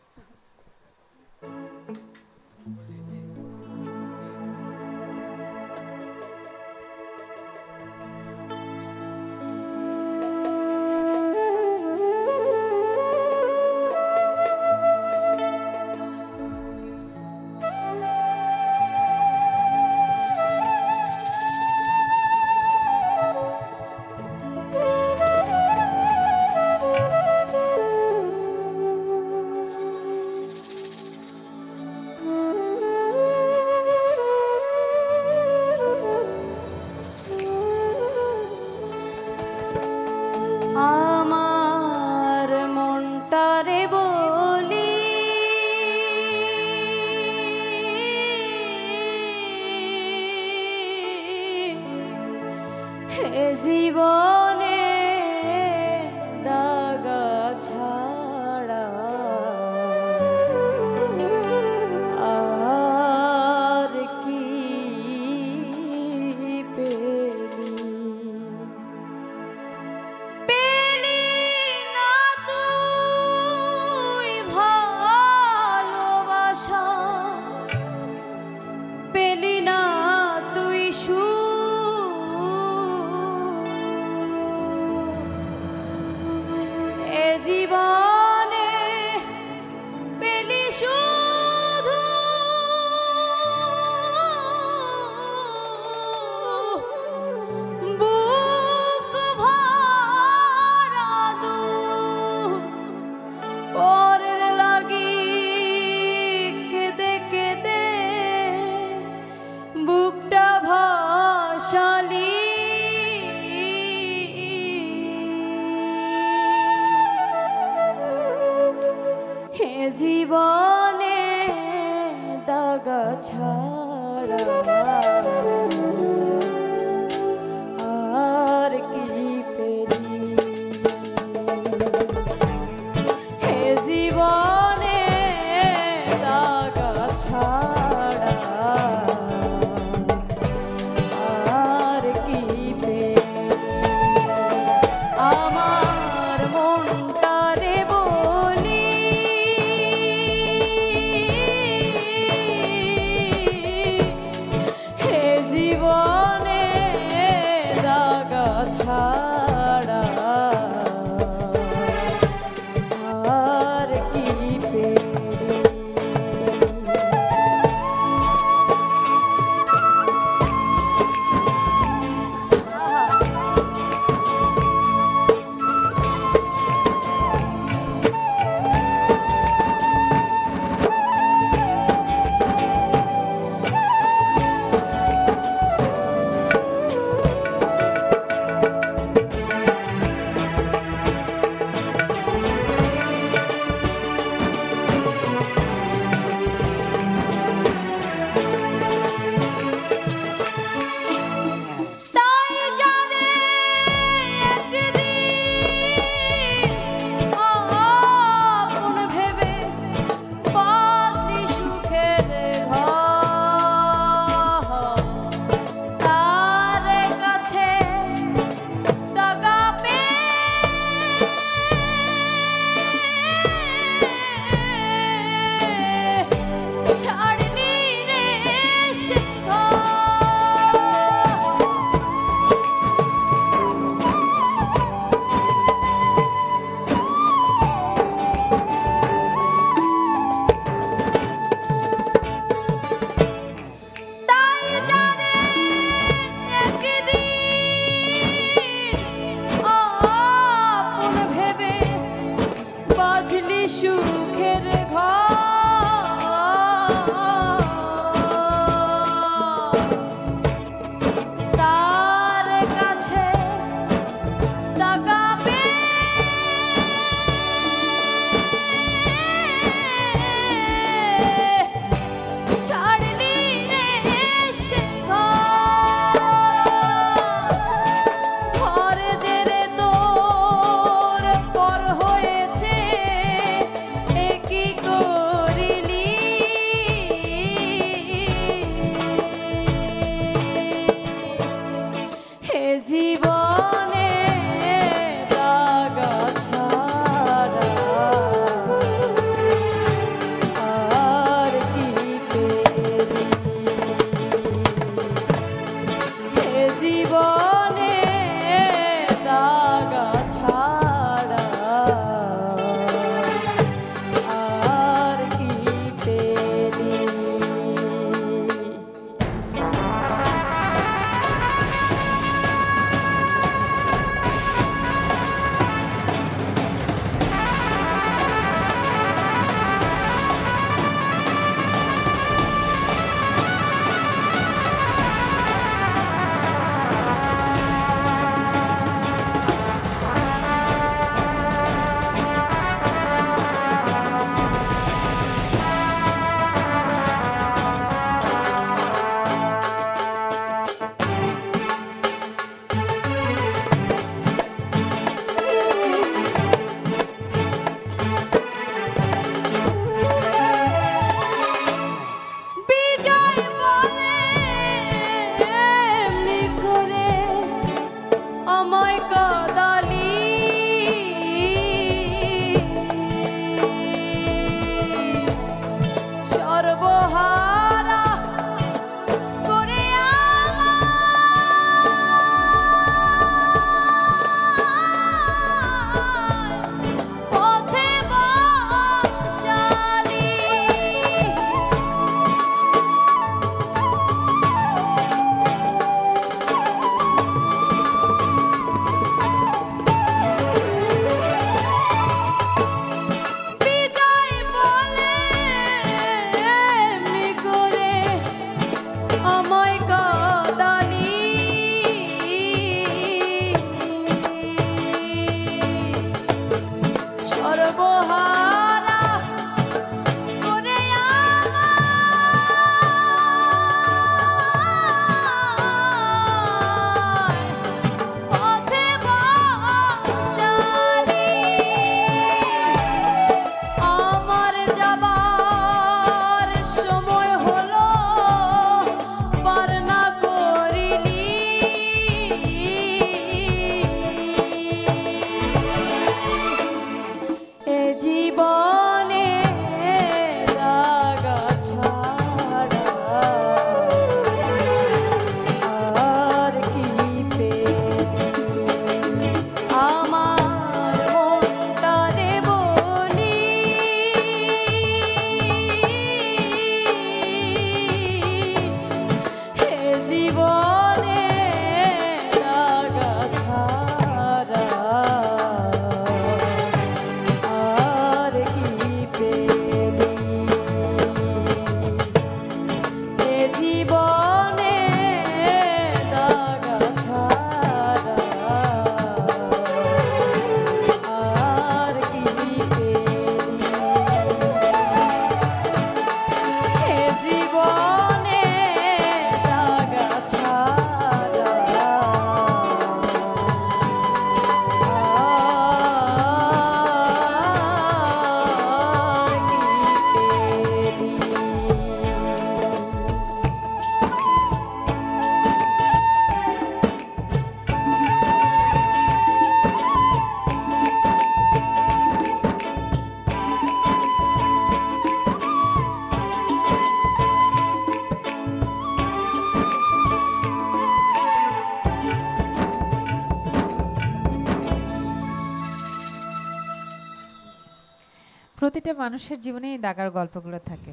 প্রতিটা মানুষের জীবনে এই দাগার গল্পগুলো থাকে।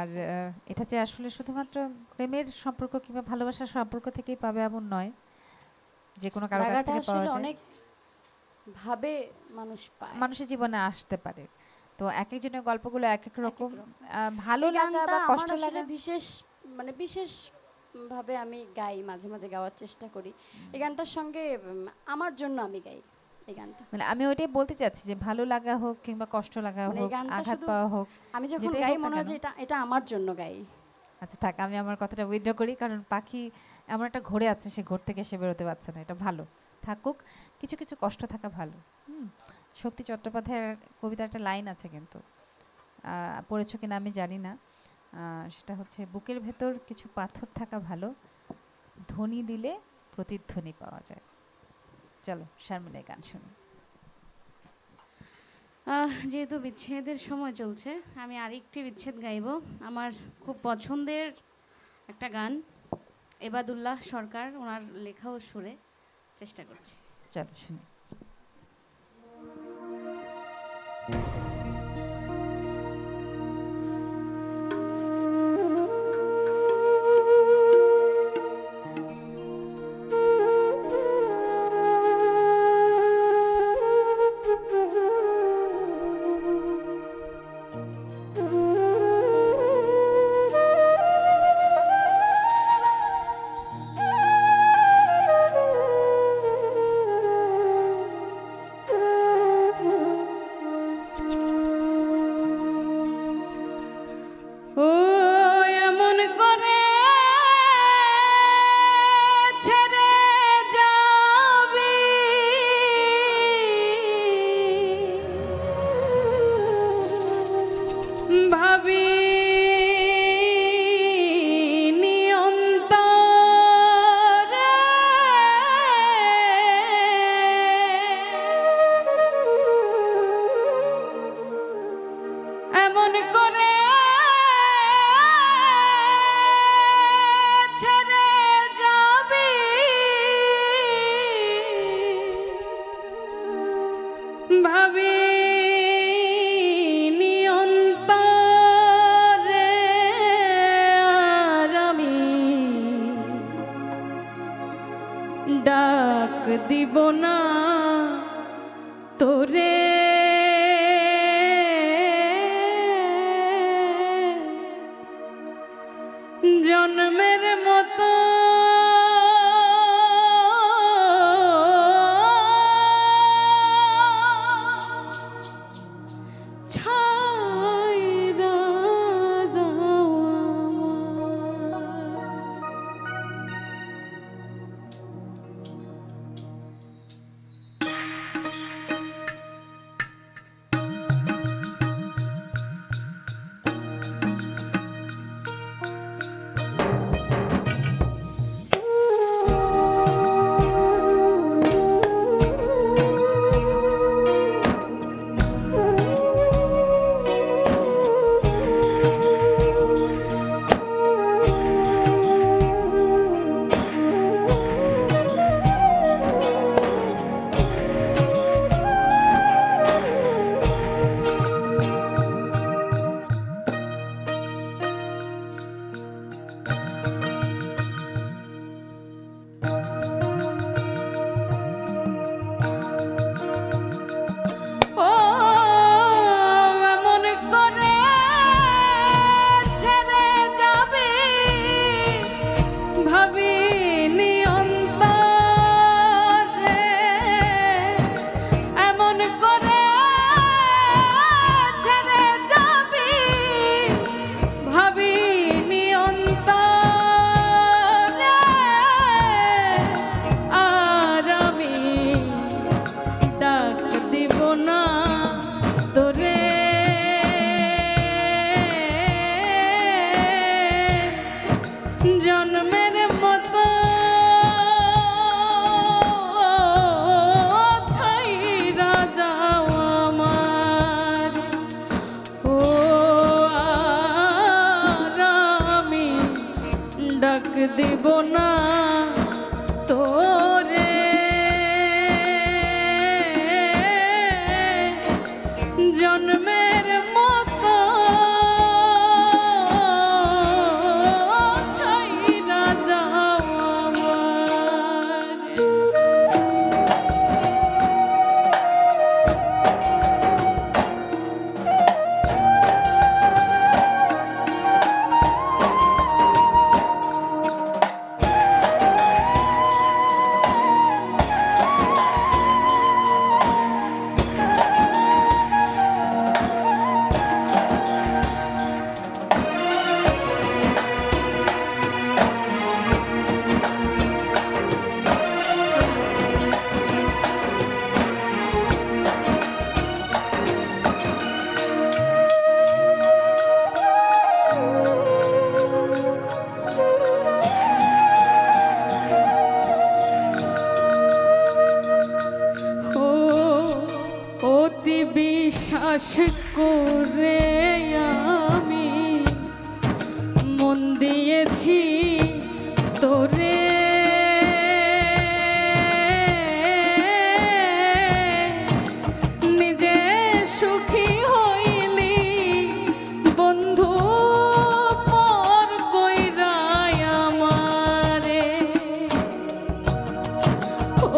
আর এটা যে আসলে শুধুমাত্র প্রেমের সম্পর্ক কিংবা ভালোবাসার সম্পর্ক থেকেই পাবে এমন নয়। যে কোনো কারও কাছ থেকে পাওয়া যায়। অনেক ভাবে মানুষ পায়। মানুষের জীবনে আসতে পারে। তো এক একজনের গল্পগুলো এক এক রকম ভালো লাগা বা কষ্ট লাগা। বিশেষ মানে বিশেষ ভাবে আমি গাই মাঝে মাঝে গাওয়ার চেষ্টা করি। এই গানটার সঙ্গে আমার জন্য আমি গাই। এই গানটা। মানে আমি ওইটাই বলতে চাচ্ছি যে ভালো লাগা হোক কিংবা কষ্ট লাগা মানে হোক আঘাত পাওয়া হোক আমি যখন গাই মনে হয় যে এটা এটা আমার জন্য গাই। আচ্ছা থাক আমি আমার কথাটা উইথড্র করি কারণ পাখি এমন একটা ঘোরে আছে সে ঘোর থেকে সে বেরোতে পারছে না এটা ভালো। থাকুক কিছু কিছু কষ্ট থাকা ভালো। হুম শক্তি চট্টোপাধ্যায়ের কবিতার একটা লাইন আছে কিন্তু। আহ, পড়েছো কিনা আমি জানি না। আহ, সেটা হচ্ছে বুকের ভেতর কিছু পাথর থাকা ভালো ধ্বনি দিলে প্রতিধ্বনি পাওয়া যায়। চলো শারমিনের গান শুনি। যেহেতু বিচ্ছেদের সময় চলছে আমি আরেকটি বিচ্ছেদ গাইব। আমার খুব পছন্দের একটা গান এবাদুল্লাহ সরকার ওনার লেখা ও সুরে চেষ্টা করছি। চলো শুনি।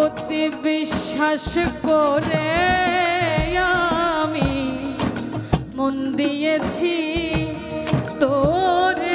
অতি বিশ্বাস করে আমি মন দিয়েছি তোরে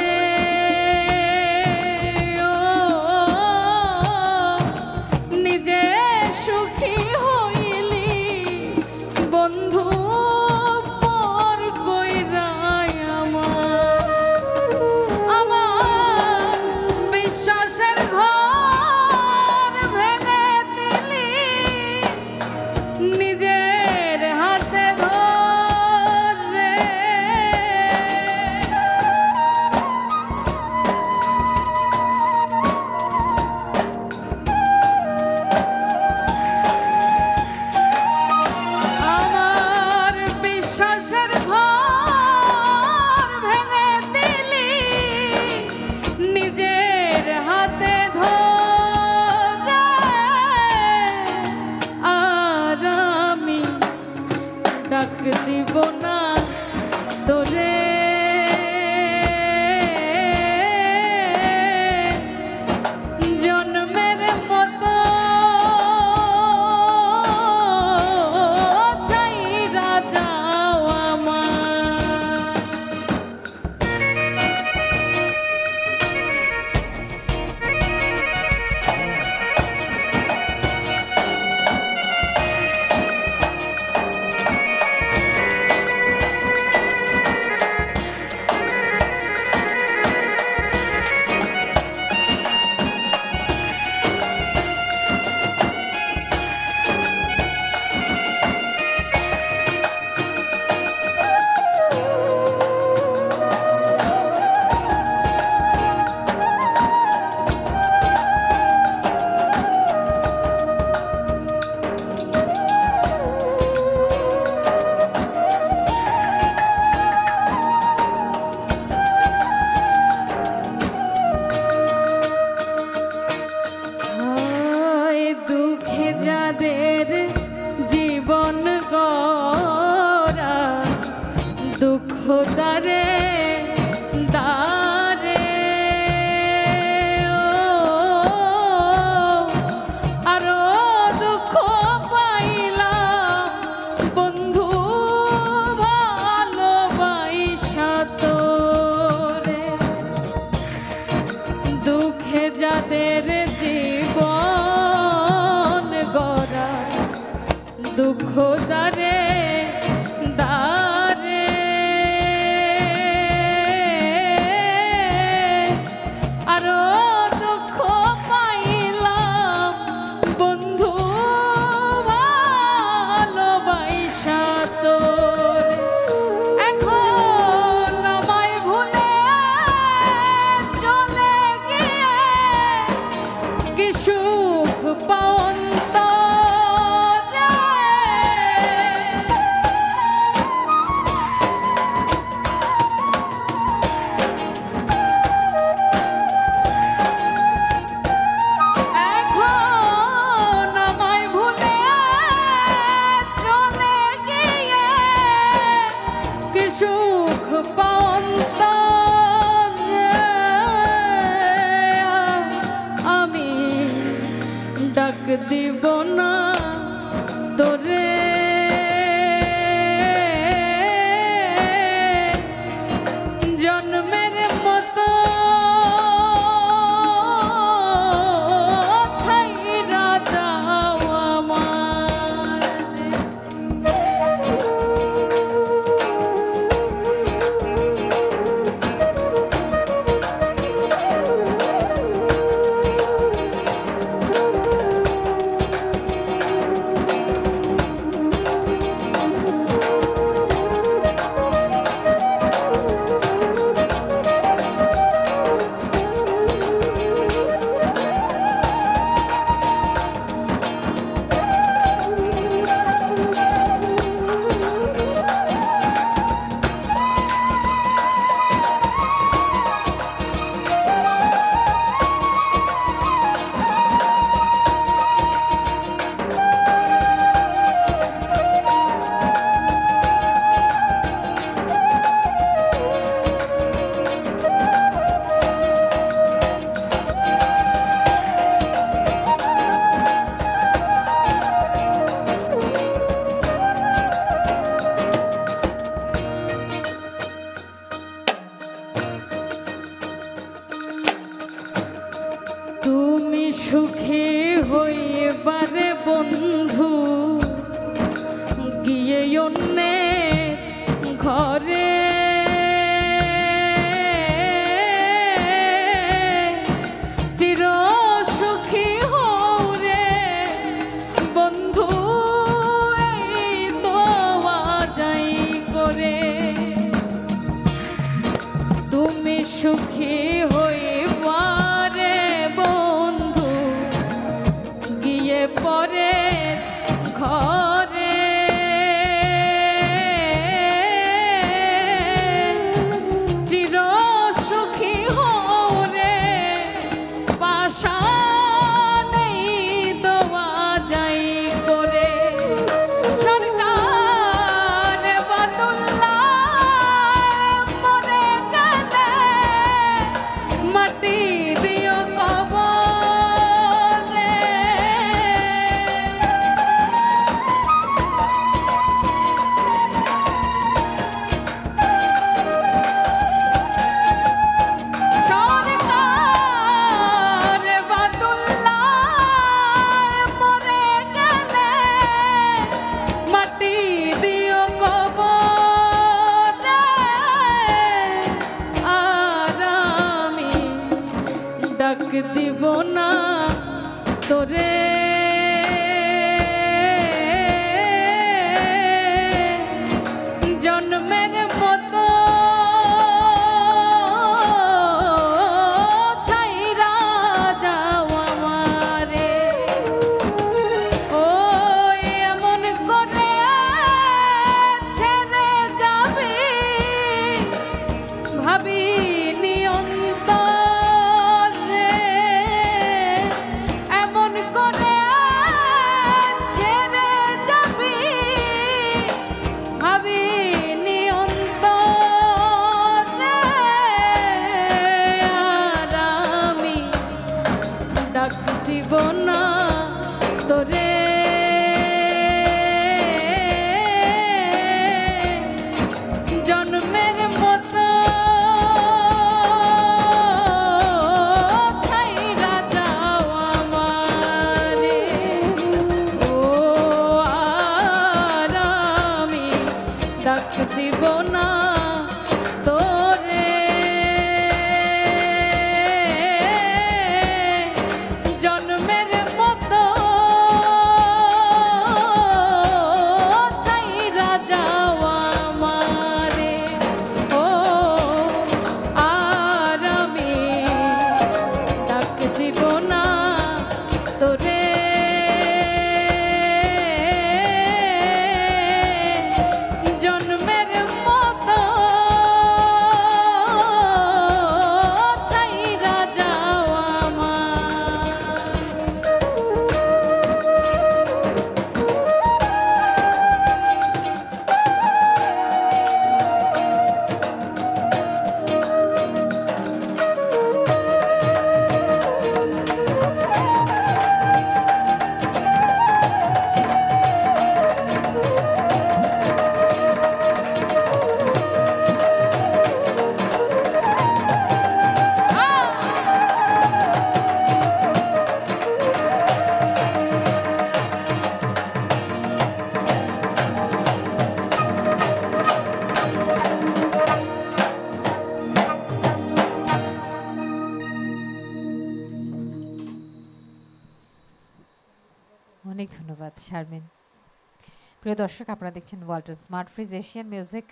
প্রিয় দর্শক, আপনারা দেখছেন Walton smart fridge, Asian music.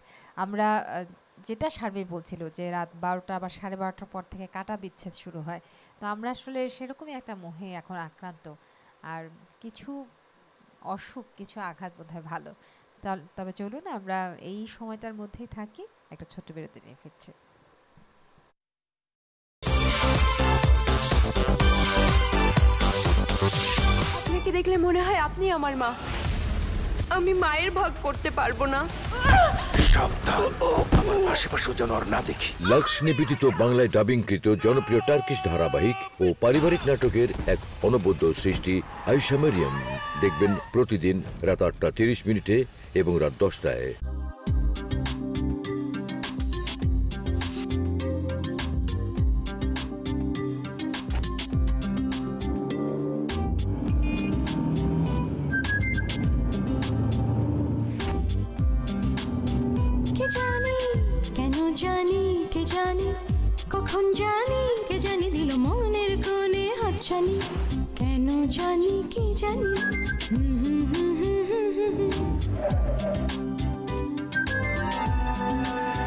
আমরা যেটা সার্বিক বলছিল যে রাত বারোটা বা সাড়ে বারোটার পর থেকে কাটা বিচ্ছেদ শুরু হয়। তো আমরা আসলে সেরকমই একটা মোহে এখন আক্রান্ত। আর কিছু অসুখ, কিছু আঘাত বোধ হয় ভালো তবে চলুন আমরা এই সময়টার মধ্যেই থাকি, একটা ছোট্ট বিরতি নিয়ে ফিরছি। দেখলে মনে হয় আপনি আমার মা। আমি মায়ের ভাগ করতে পারব না। সাবধান। আমার যেন আর না দেখি। লাক্স নিবেদিত বাংলায় ডাবিংকৃত জনপ্রিয় টার্কিশ ধারাবাহিক ও পারিবারিক নাটকের এক অনবদ্য সৃষ্টি আইসামেরিয়াম দেখবেন প্রতিদিন রাত আটটা তিরিশ মিনিটে এবং রাত দশটায়। জানি কে জানি কখন জানি কে জানি দিল মনের কোণে হাতছানি কেন জানি কি জানি হুম হুম হুম হুম হুম হুম হুম।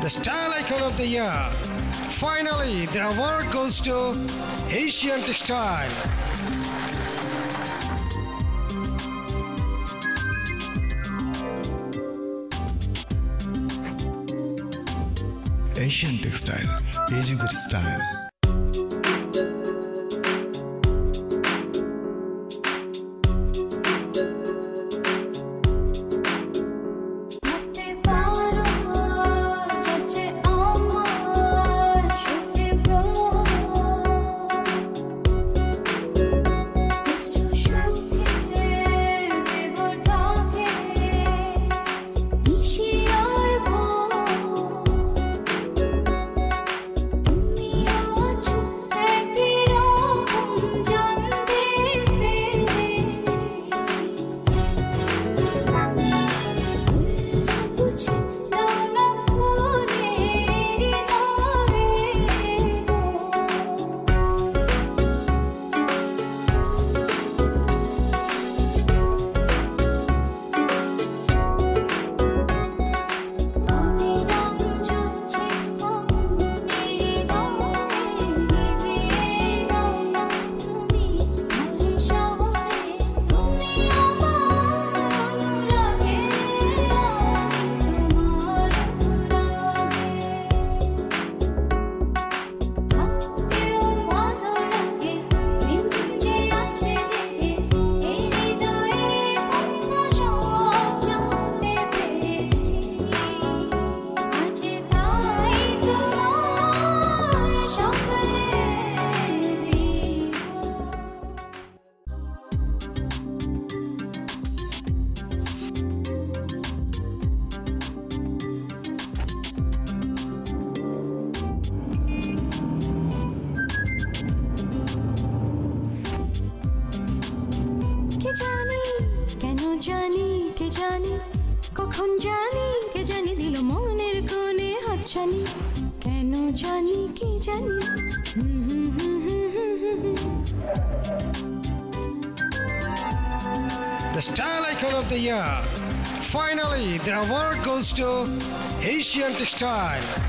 The style icon of the year. Finally, the award goes to Asian Textile. Asian Textile, এই যুগের স্টাইল to Asian Textile.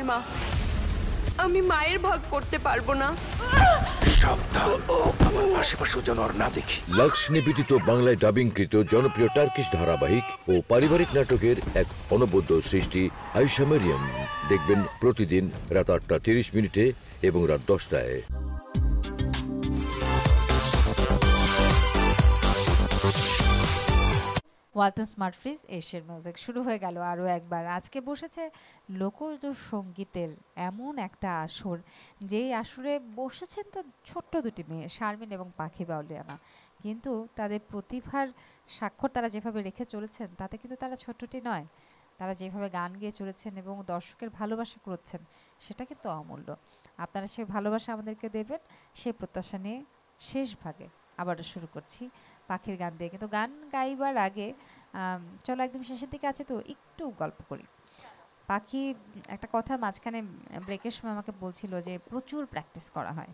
আমার মা। আমি মায়ের ভাগ করতে পারব না। সাবধান। আমার আশেপাশেও যেন আর না দেখি। লাক্স নিবেদিত বাংলায় ডাবিংকৃত জনপ্রিয় টার্কিশ ধারাবাহিক ও পারিবারিক নাটকের এক অনবদ্য সৃষ্টি আইসামেরিয়াম দেখবেন প্রতিদিন রাত আটটা তিরিশ মিনিটে এবং রাত দশটায়। ওয়ালটন স্মার্ট ফ্রিজ এশিয়ার মিউজিক শুরু হয়ে গেল আরও একবার। আজকে বসেছে লোকজ সঙ্গীতের এমন একটা আসর যেই আসরে বসেছেন তো ছোট্ট দুটি মেয়ে, শারমিন এবং পাখি বাউলিয়ানা। কিন্তু তাদের প্রতিভার স্বাক্ষর তারা যেভাবে রেখে চলেছেন, তাতে কিন্তু তারা ছোট্টটি নয়। তারা যেভাবে গান গেয়ে চলেছেন এবং দর্শকের ভালোবাসা করছেন সেটা কিন্তু অমূল্য। আপনারা সেই ভালোবাসা আমাদেরকে দেবেন সেই প্রত্যাশা নিয়ে শেষ ভাগে আবারও শুরু করছি পাখির গান দিয়ে। কিন্তু গান গাইবার আগে চলো একদম শেষের দিকে আছে তো একটু গল্প করি। পাখি একটা কথা মাঝখানে ব্রেকের সময় আমাকে বলছিল যে প্রচুর প্র্যাকটিস করা হয়।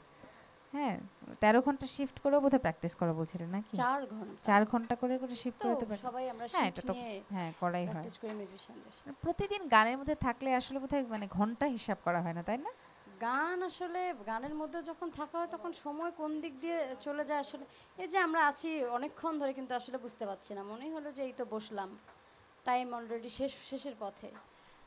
হ্যাঁ তেরো ঘণ্টা শিফট করেও বোধহয় প্র্যাকটিস করা বলছিলেন নাকি? চার ঘণ্টা। চার ঘণ্টা করে করে শিফট তো করে তো সবাই আমরা হ্যাঁ এটা তো হ্যাঁ করাই হয়। প্রতিদিন গানের মধ্যে থাকলে আসলে বোধহয় মানে ঘণ্টা হিসাব করা হয় না তাই না? গান আসলে গানের মধ্যে যখন থাকা হয় তখন সময় কোন দিক দিয়ে চলে যায় আসলে এই যে আমরা আছি অনেকক্ষণ ধরে কিন্তু আসলে বুঝতে পারছি না। মনেই হলো যে এই তো বসলাম। টাইম অলরেডি শেষ শেষের পথে।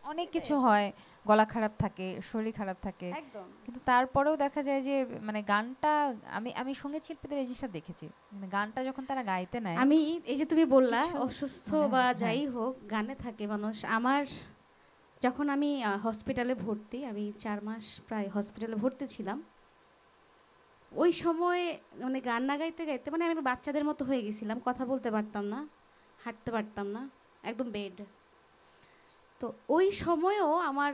অনেক কিছু হয়। গলা খারাপ থাকে শরীর খারাপ থাকে। একদম। কিন্তু তারপরেও দেখা যায় যে মানে গানটা আমি আমি সংগীত শিল্পীদের এই জিনিসটা দেখেছি। মানে গানটা যখন তারা গাইতে নেয় আমি এই যে তুমি বললা অসুস্থ বা হ্যাঁ। যাই হোক গানে থাকে মানুষ। আমার যখন আমি হসপিটালে ভর্তি, আমি চার মাস প্রায় হসপিটালে ভর্তি ছিলাম, ওই সময় মানে গান না গাইতে গাইতে মানে আমি বাচ্চাদের মতো হয়ে গেছিলাম, কথা বলতে পারতাম না, হাঁটতে পারতাম না, একদম বেড তো ওই সময়েও আমার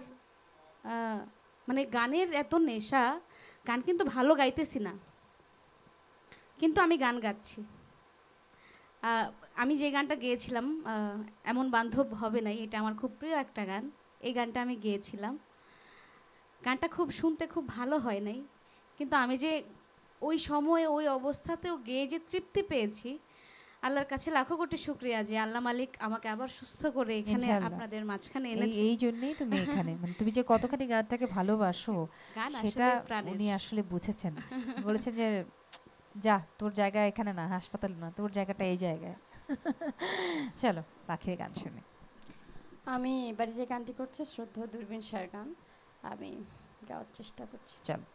মানে গানের এত নেশা, গান কিন্তু ভালো গাইতেছি না, কিন্তু আমি গান গাচ্ছি। আমি যে গানটা গেয়েছিলাম এমন বান্ধব হবে নাই, এটা আমার খুব প্রিয় একটা গান। এই গানটা আমি গেয়েছিলাম। গানটা খুব শুনতে খুব ভালো হয় নাই কিন্তু আমি যে ওই সময়ে ওই অবস্থাতেও গেয়ে যে তৃপ্তি পেয়েছি আল্লাহর কাছে লাখো কোটি শুক্রিয়া যে আল্লাহ মালিক আমাকে আবার সুস্থ করে এখানে আপনাদের মাঝখানে এনেছে। এই জন্যই তুমি এখানে। মানে তুমি যে কতখানি গানটাকে ভালোবাসো <laughs> সেটা। উনি আসলে বুঝেছেন। বলেছেন যে যা তোর জায়গা এখানে না হাসপাতাল না তোর জায়গাটা এই জায়গায়। <laughs> চলো পাখির গান শুনি। আমি এবারে যে গানটি করছে শ্রদ্ধ দূরবীন স্যার গান আমি গাওয়ার চেষ্টা করছি। চলো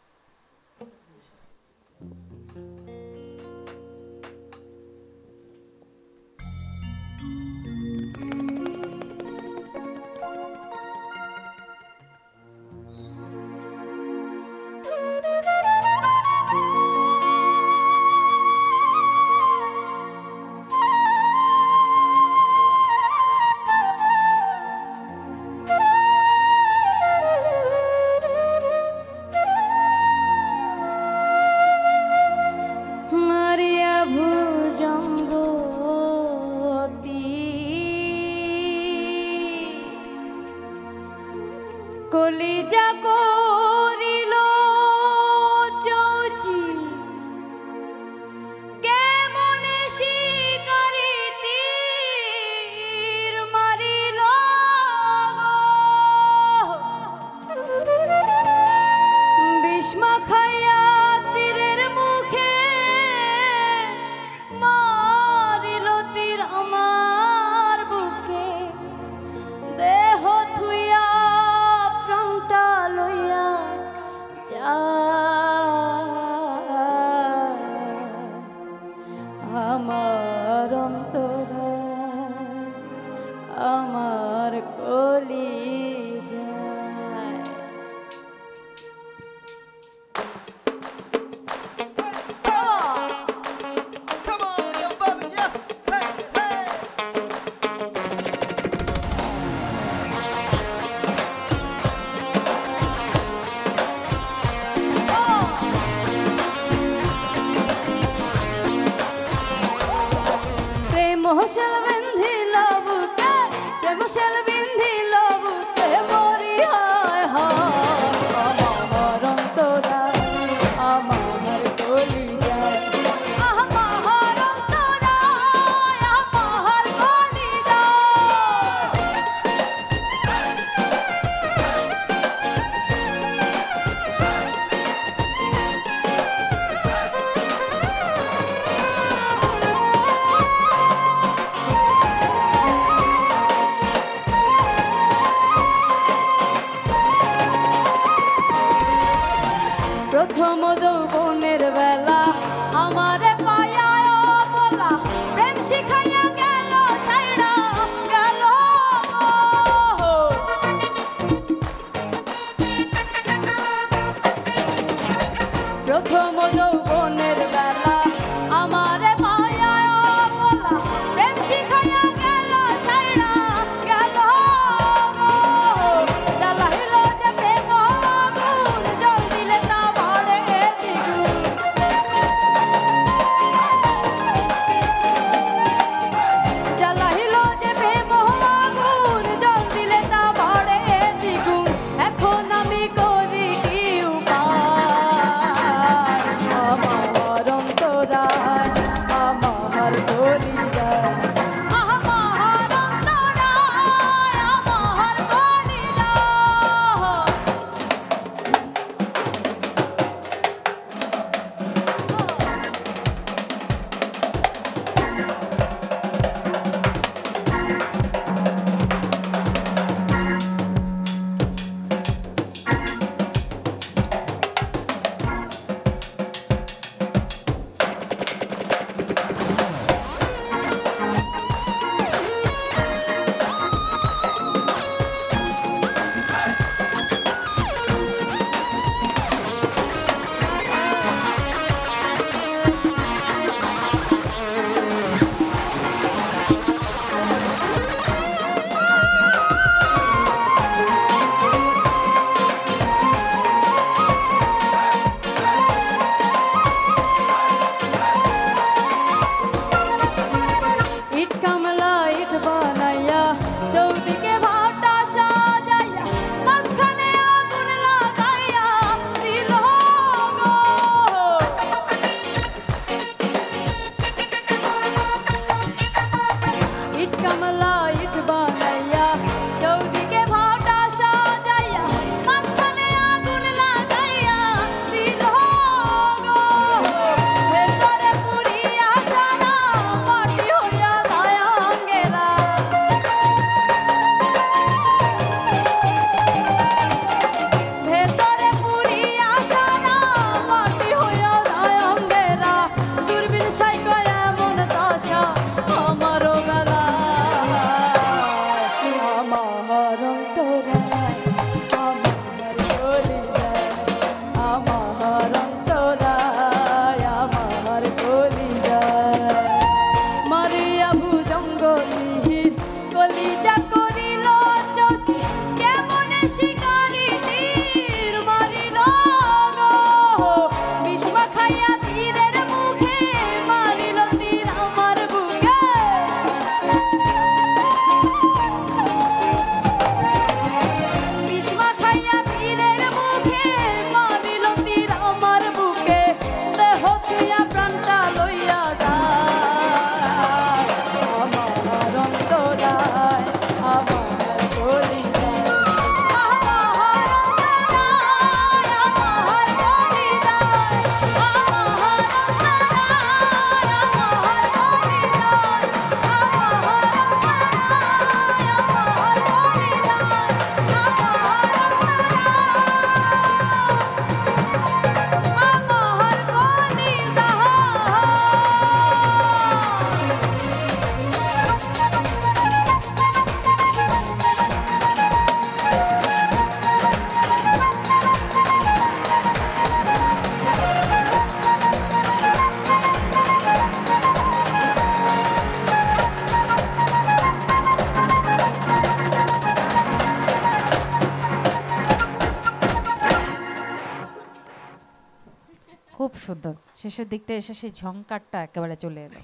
শেষের দিকটা এসে সেই ঝংকারটা একেবারে চলে এলো।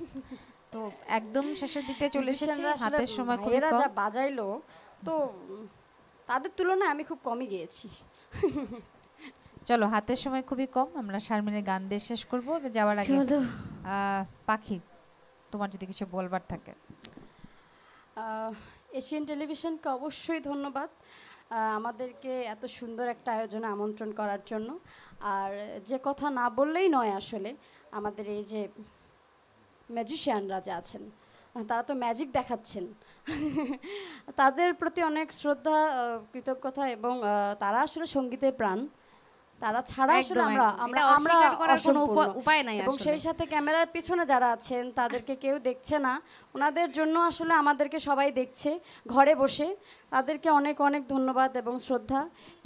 তো একদম শেষের দিকটা চলে এসেছে হাতের সময় খুব এরা যা বাজাইলো তো তাদের তুলনায় আমি খুব কমই গিয়েছি। চলো হাতের সময় খুবই কম আমরা শারমিনের গান দিয়ে শেষ করব। যাওয়ার আগে পাখি তোমার যদি কিছু বলবার থাকে। এশিয়ান টেলিভিশনকে অবশ্যই ধন্যবাদ আমাদেরকে এত সুন্দর একটা আয়োজনে আমন্ত্রণ করার জন্য। আর যে কথা না বললেই নয় আসলে আমাদের এই যে ম্যাজিশিয়ানরা যে আছেন তারা তো ম্যাজিক দেখাচ্ছেন। তাদের প্রতি অনেক শ্রদ্ধা কৃতজ্ঞতা এবং তারা আসলে সঙ্গীতের প্রাণ। তারা ছাড়া আসলে আমরা আমরা আমরা কোনো উপায় নাই এবং সেই সাথে ক্যামেরার পিছনে যারা আছেন তাদেরকে কেউ দেখছে না। ওনাদের জন্য আসলে আমাদেরকে সবাই দেখছে ঘরে বসে। তাদেরকে অনেক অনেক ধন্যবাদ এবং শ্রদ্ধা।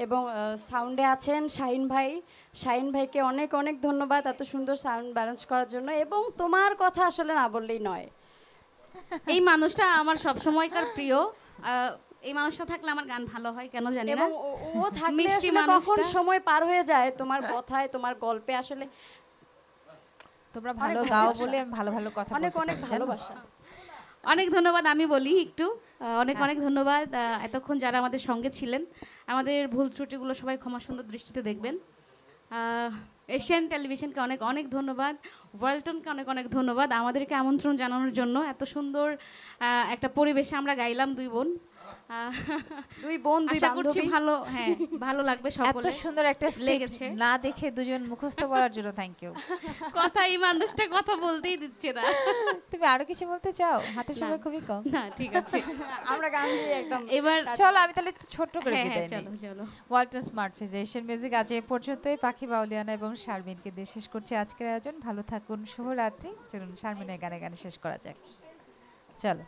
এবং সাউন্ডে আছেন শাহিন ভাই। শাহিন ভাইকে অনেক অনেক ধন্যবাদ এত সুন্দর সাউন্ড ব্যালেন্স করার জন্য এবং তোমার কথা আসলে না বললেই নয়। এই মানুষটা আমার সব সময়কার প্রিয় এই মানুষটা থাকলে আমার গান ভালো হয় কেন জানি না? ও- থাকলে মিষ্টি আসলে কখন সময় পার হয়ে যায় তোমার কথায় তোমার গল্পে আসলে। তোমরা ভালো গাও বলে আমি ভালো ভালো কথা অনেক অনেক ভালোবাসা। অনেক ধন্যবাদ আমি বলি একটু। অনেক হ্যাঁ। অনেক ধন্যবাদ। এতক্ষণ যারা আমাদের সঙ্গে ছিলেন আমাদের ভুল ত্রুটিগুলো সবাই ক্ষমা সুন্দর দৃষ্টিতে দেখবেন। এশিয়ান টেলিভিশনকে অনেক অনেক ধন্যবাদ। ওয়ার্ল্টনকে অনেক অনেক ধন্যবাদ আমাদেরকে আমন্ত্রণ জানানোর জন্য। এত সুন্দর একটা পরিবেশে আমরা গাইলাম দুই বোন। দুই বোন দুই বান্ধবী। ভালো হ্যাঁ ভালো লাগবে <laughs> এত সুন্দর একটা লেগেছে। না দেখে দুজন মুখস্থ করার জন্য থ্যাংক ইউ <laughs> কথা এই মানুষটা কথা বলতেই দিচ্ছে না। <laughs> তুমি আরও কিছু বলতে চাও? হাতে সময় খুবই কম। না ঠিক আছে। আমরা গান দিয়ে একদম এবার চলো আমি তাহলে একটু ছোট্ট করে হ্যাঁ, বিদায় হ্যাঁ, নিই। চলো, চলো। Walton smart fridge Asian music আজ এ পর্যন্তই। পাখি বাউলিয়ানা এবং শারমিনকে দিয়ে শেষ করছি আজকের আয়োজন। ভালো থাকুন শুভরাত্রি। চলুন শারমিনের গানে গানে শেষ করা যাক। চলো।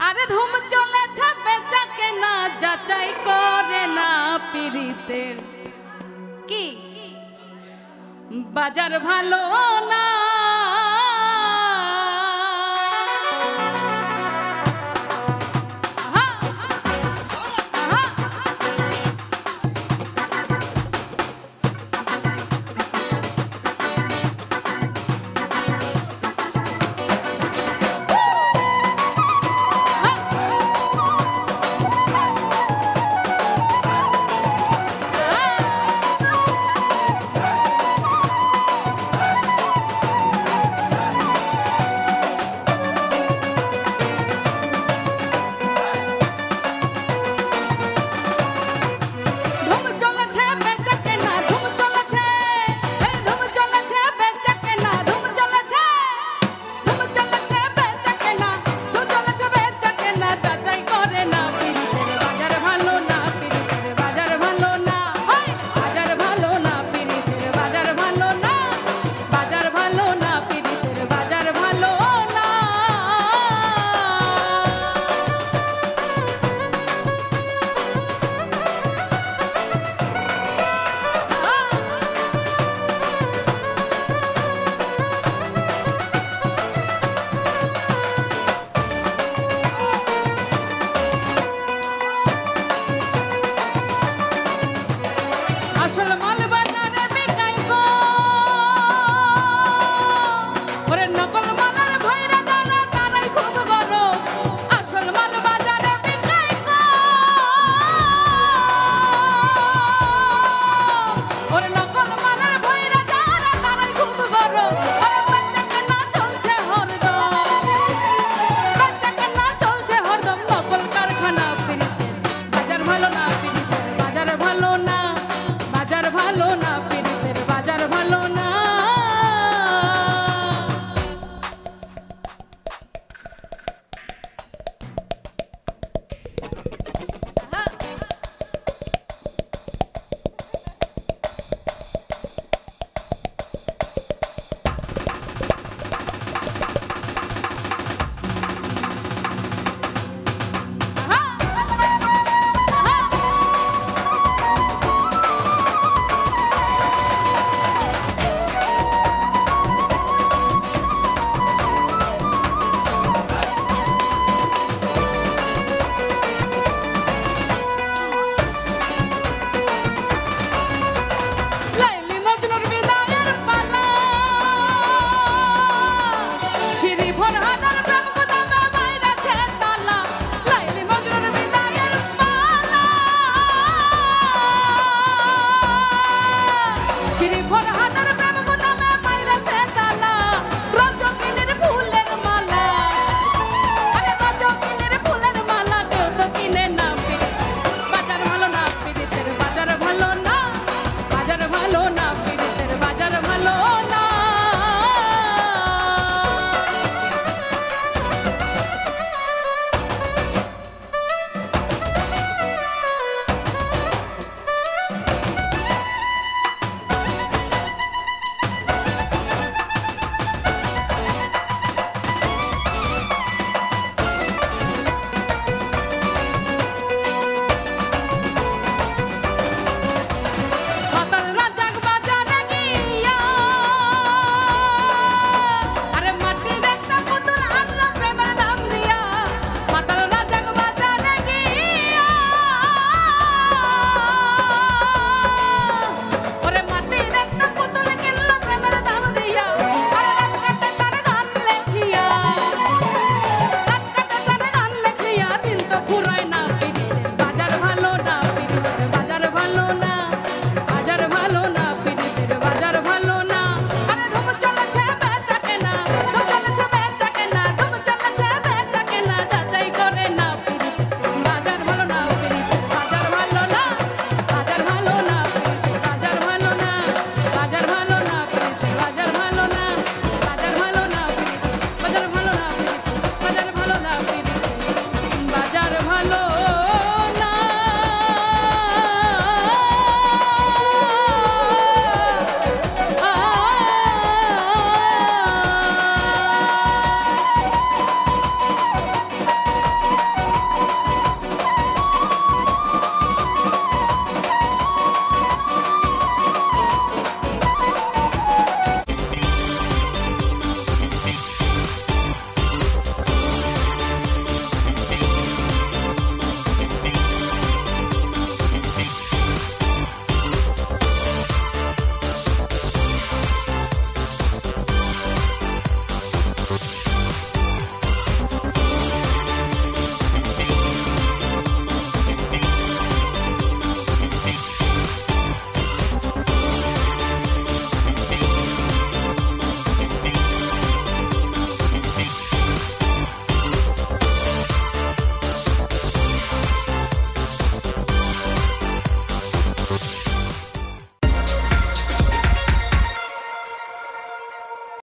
আরে ধুম চলেছে বেচা কেনা যাচাই করে না পিরিতের কি? বাজার ভালো না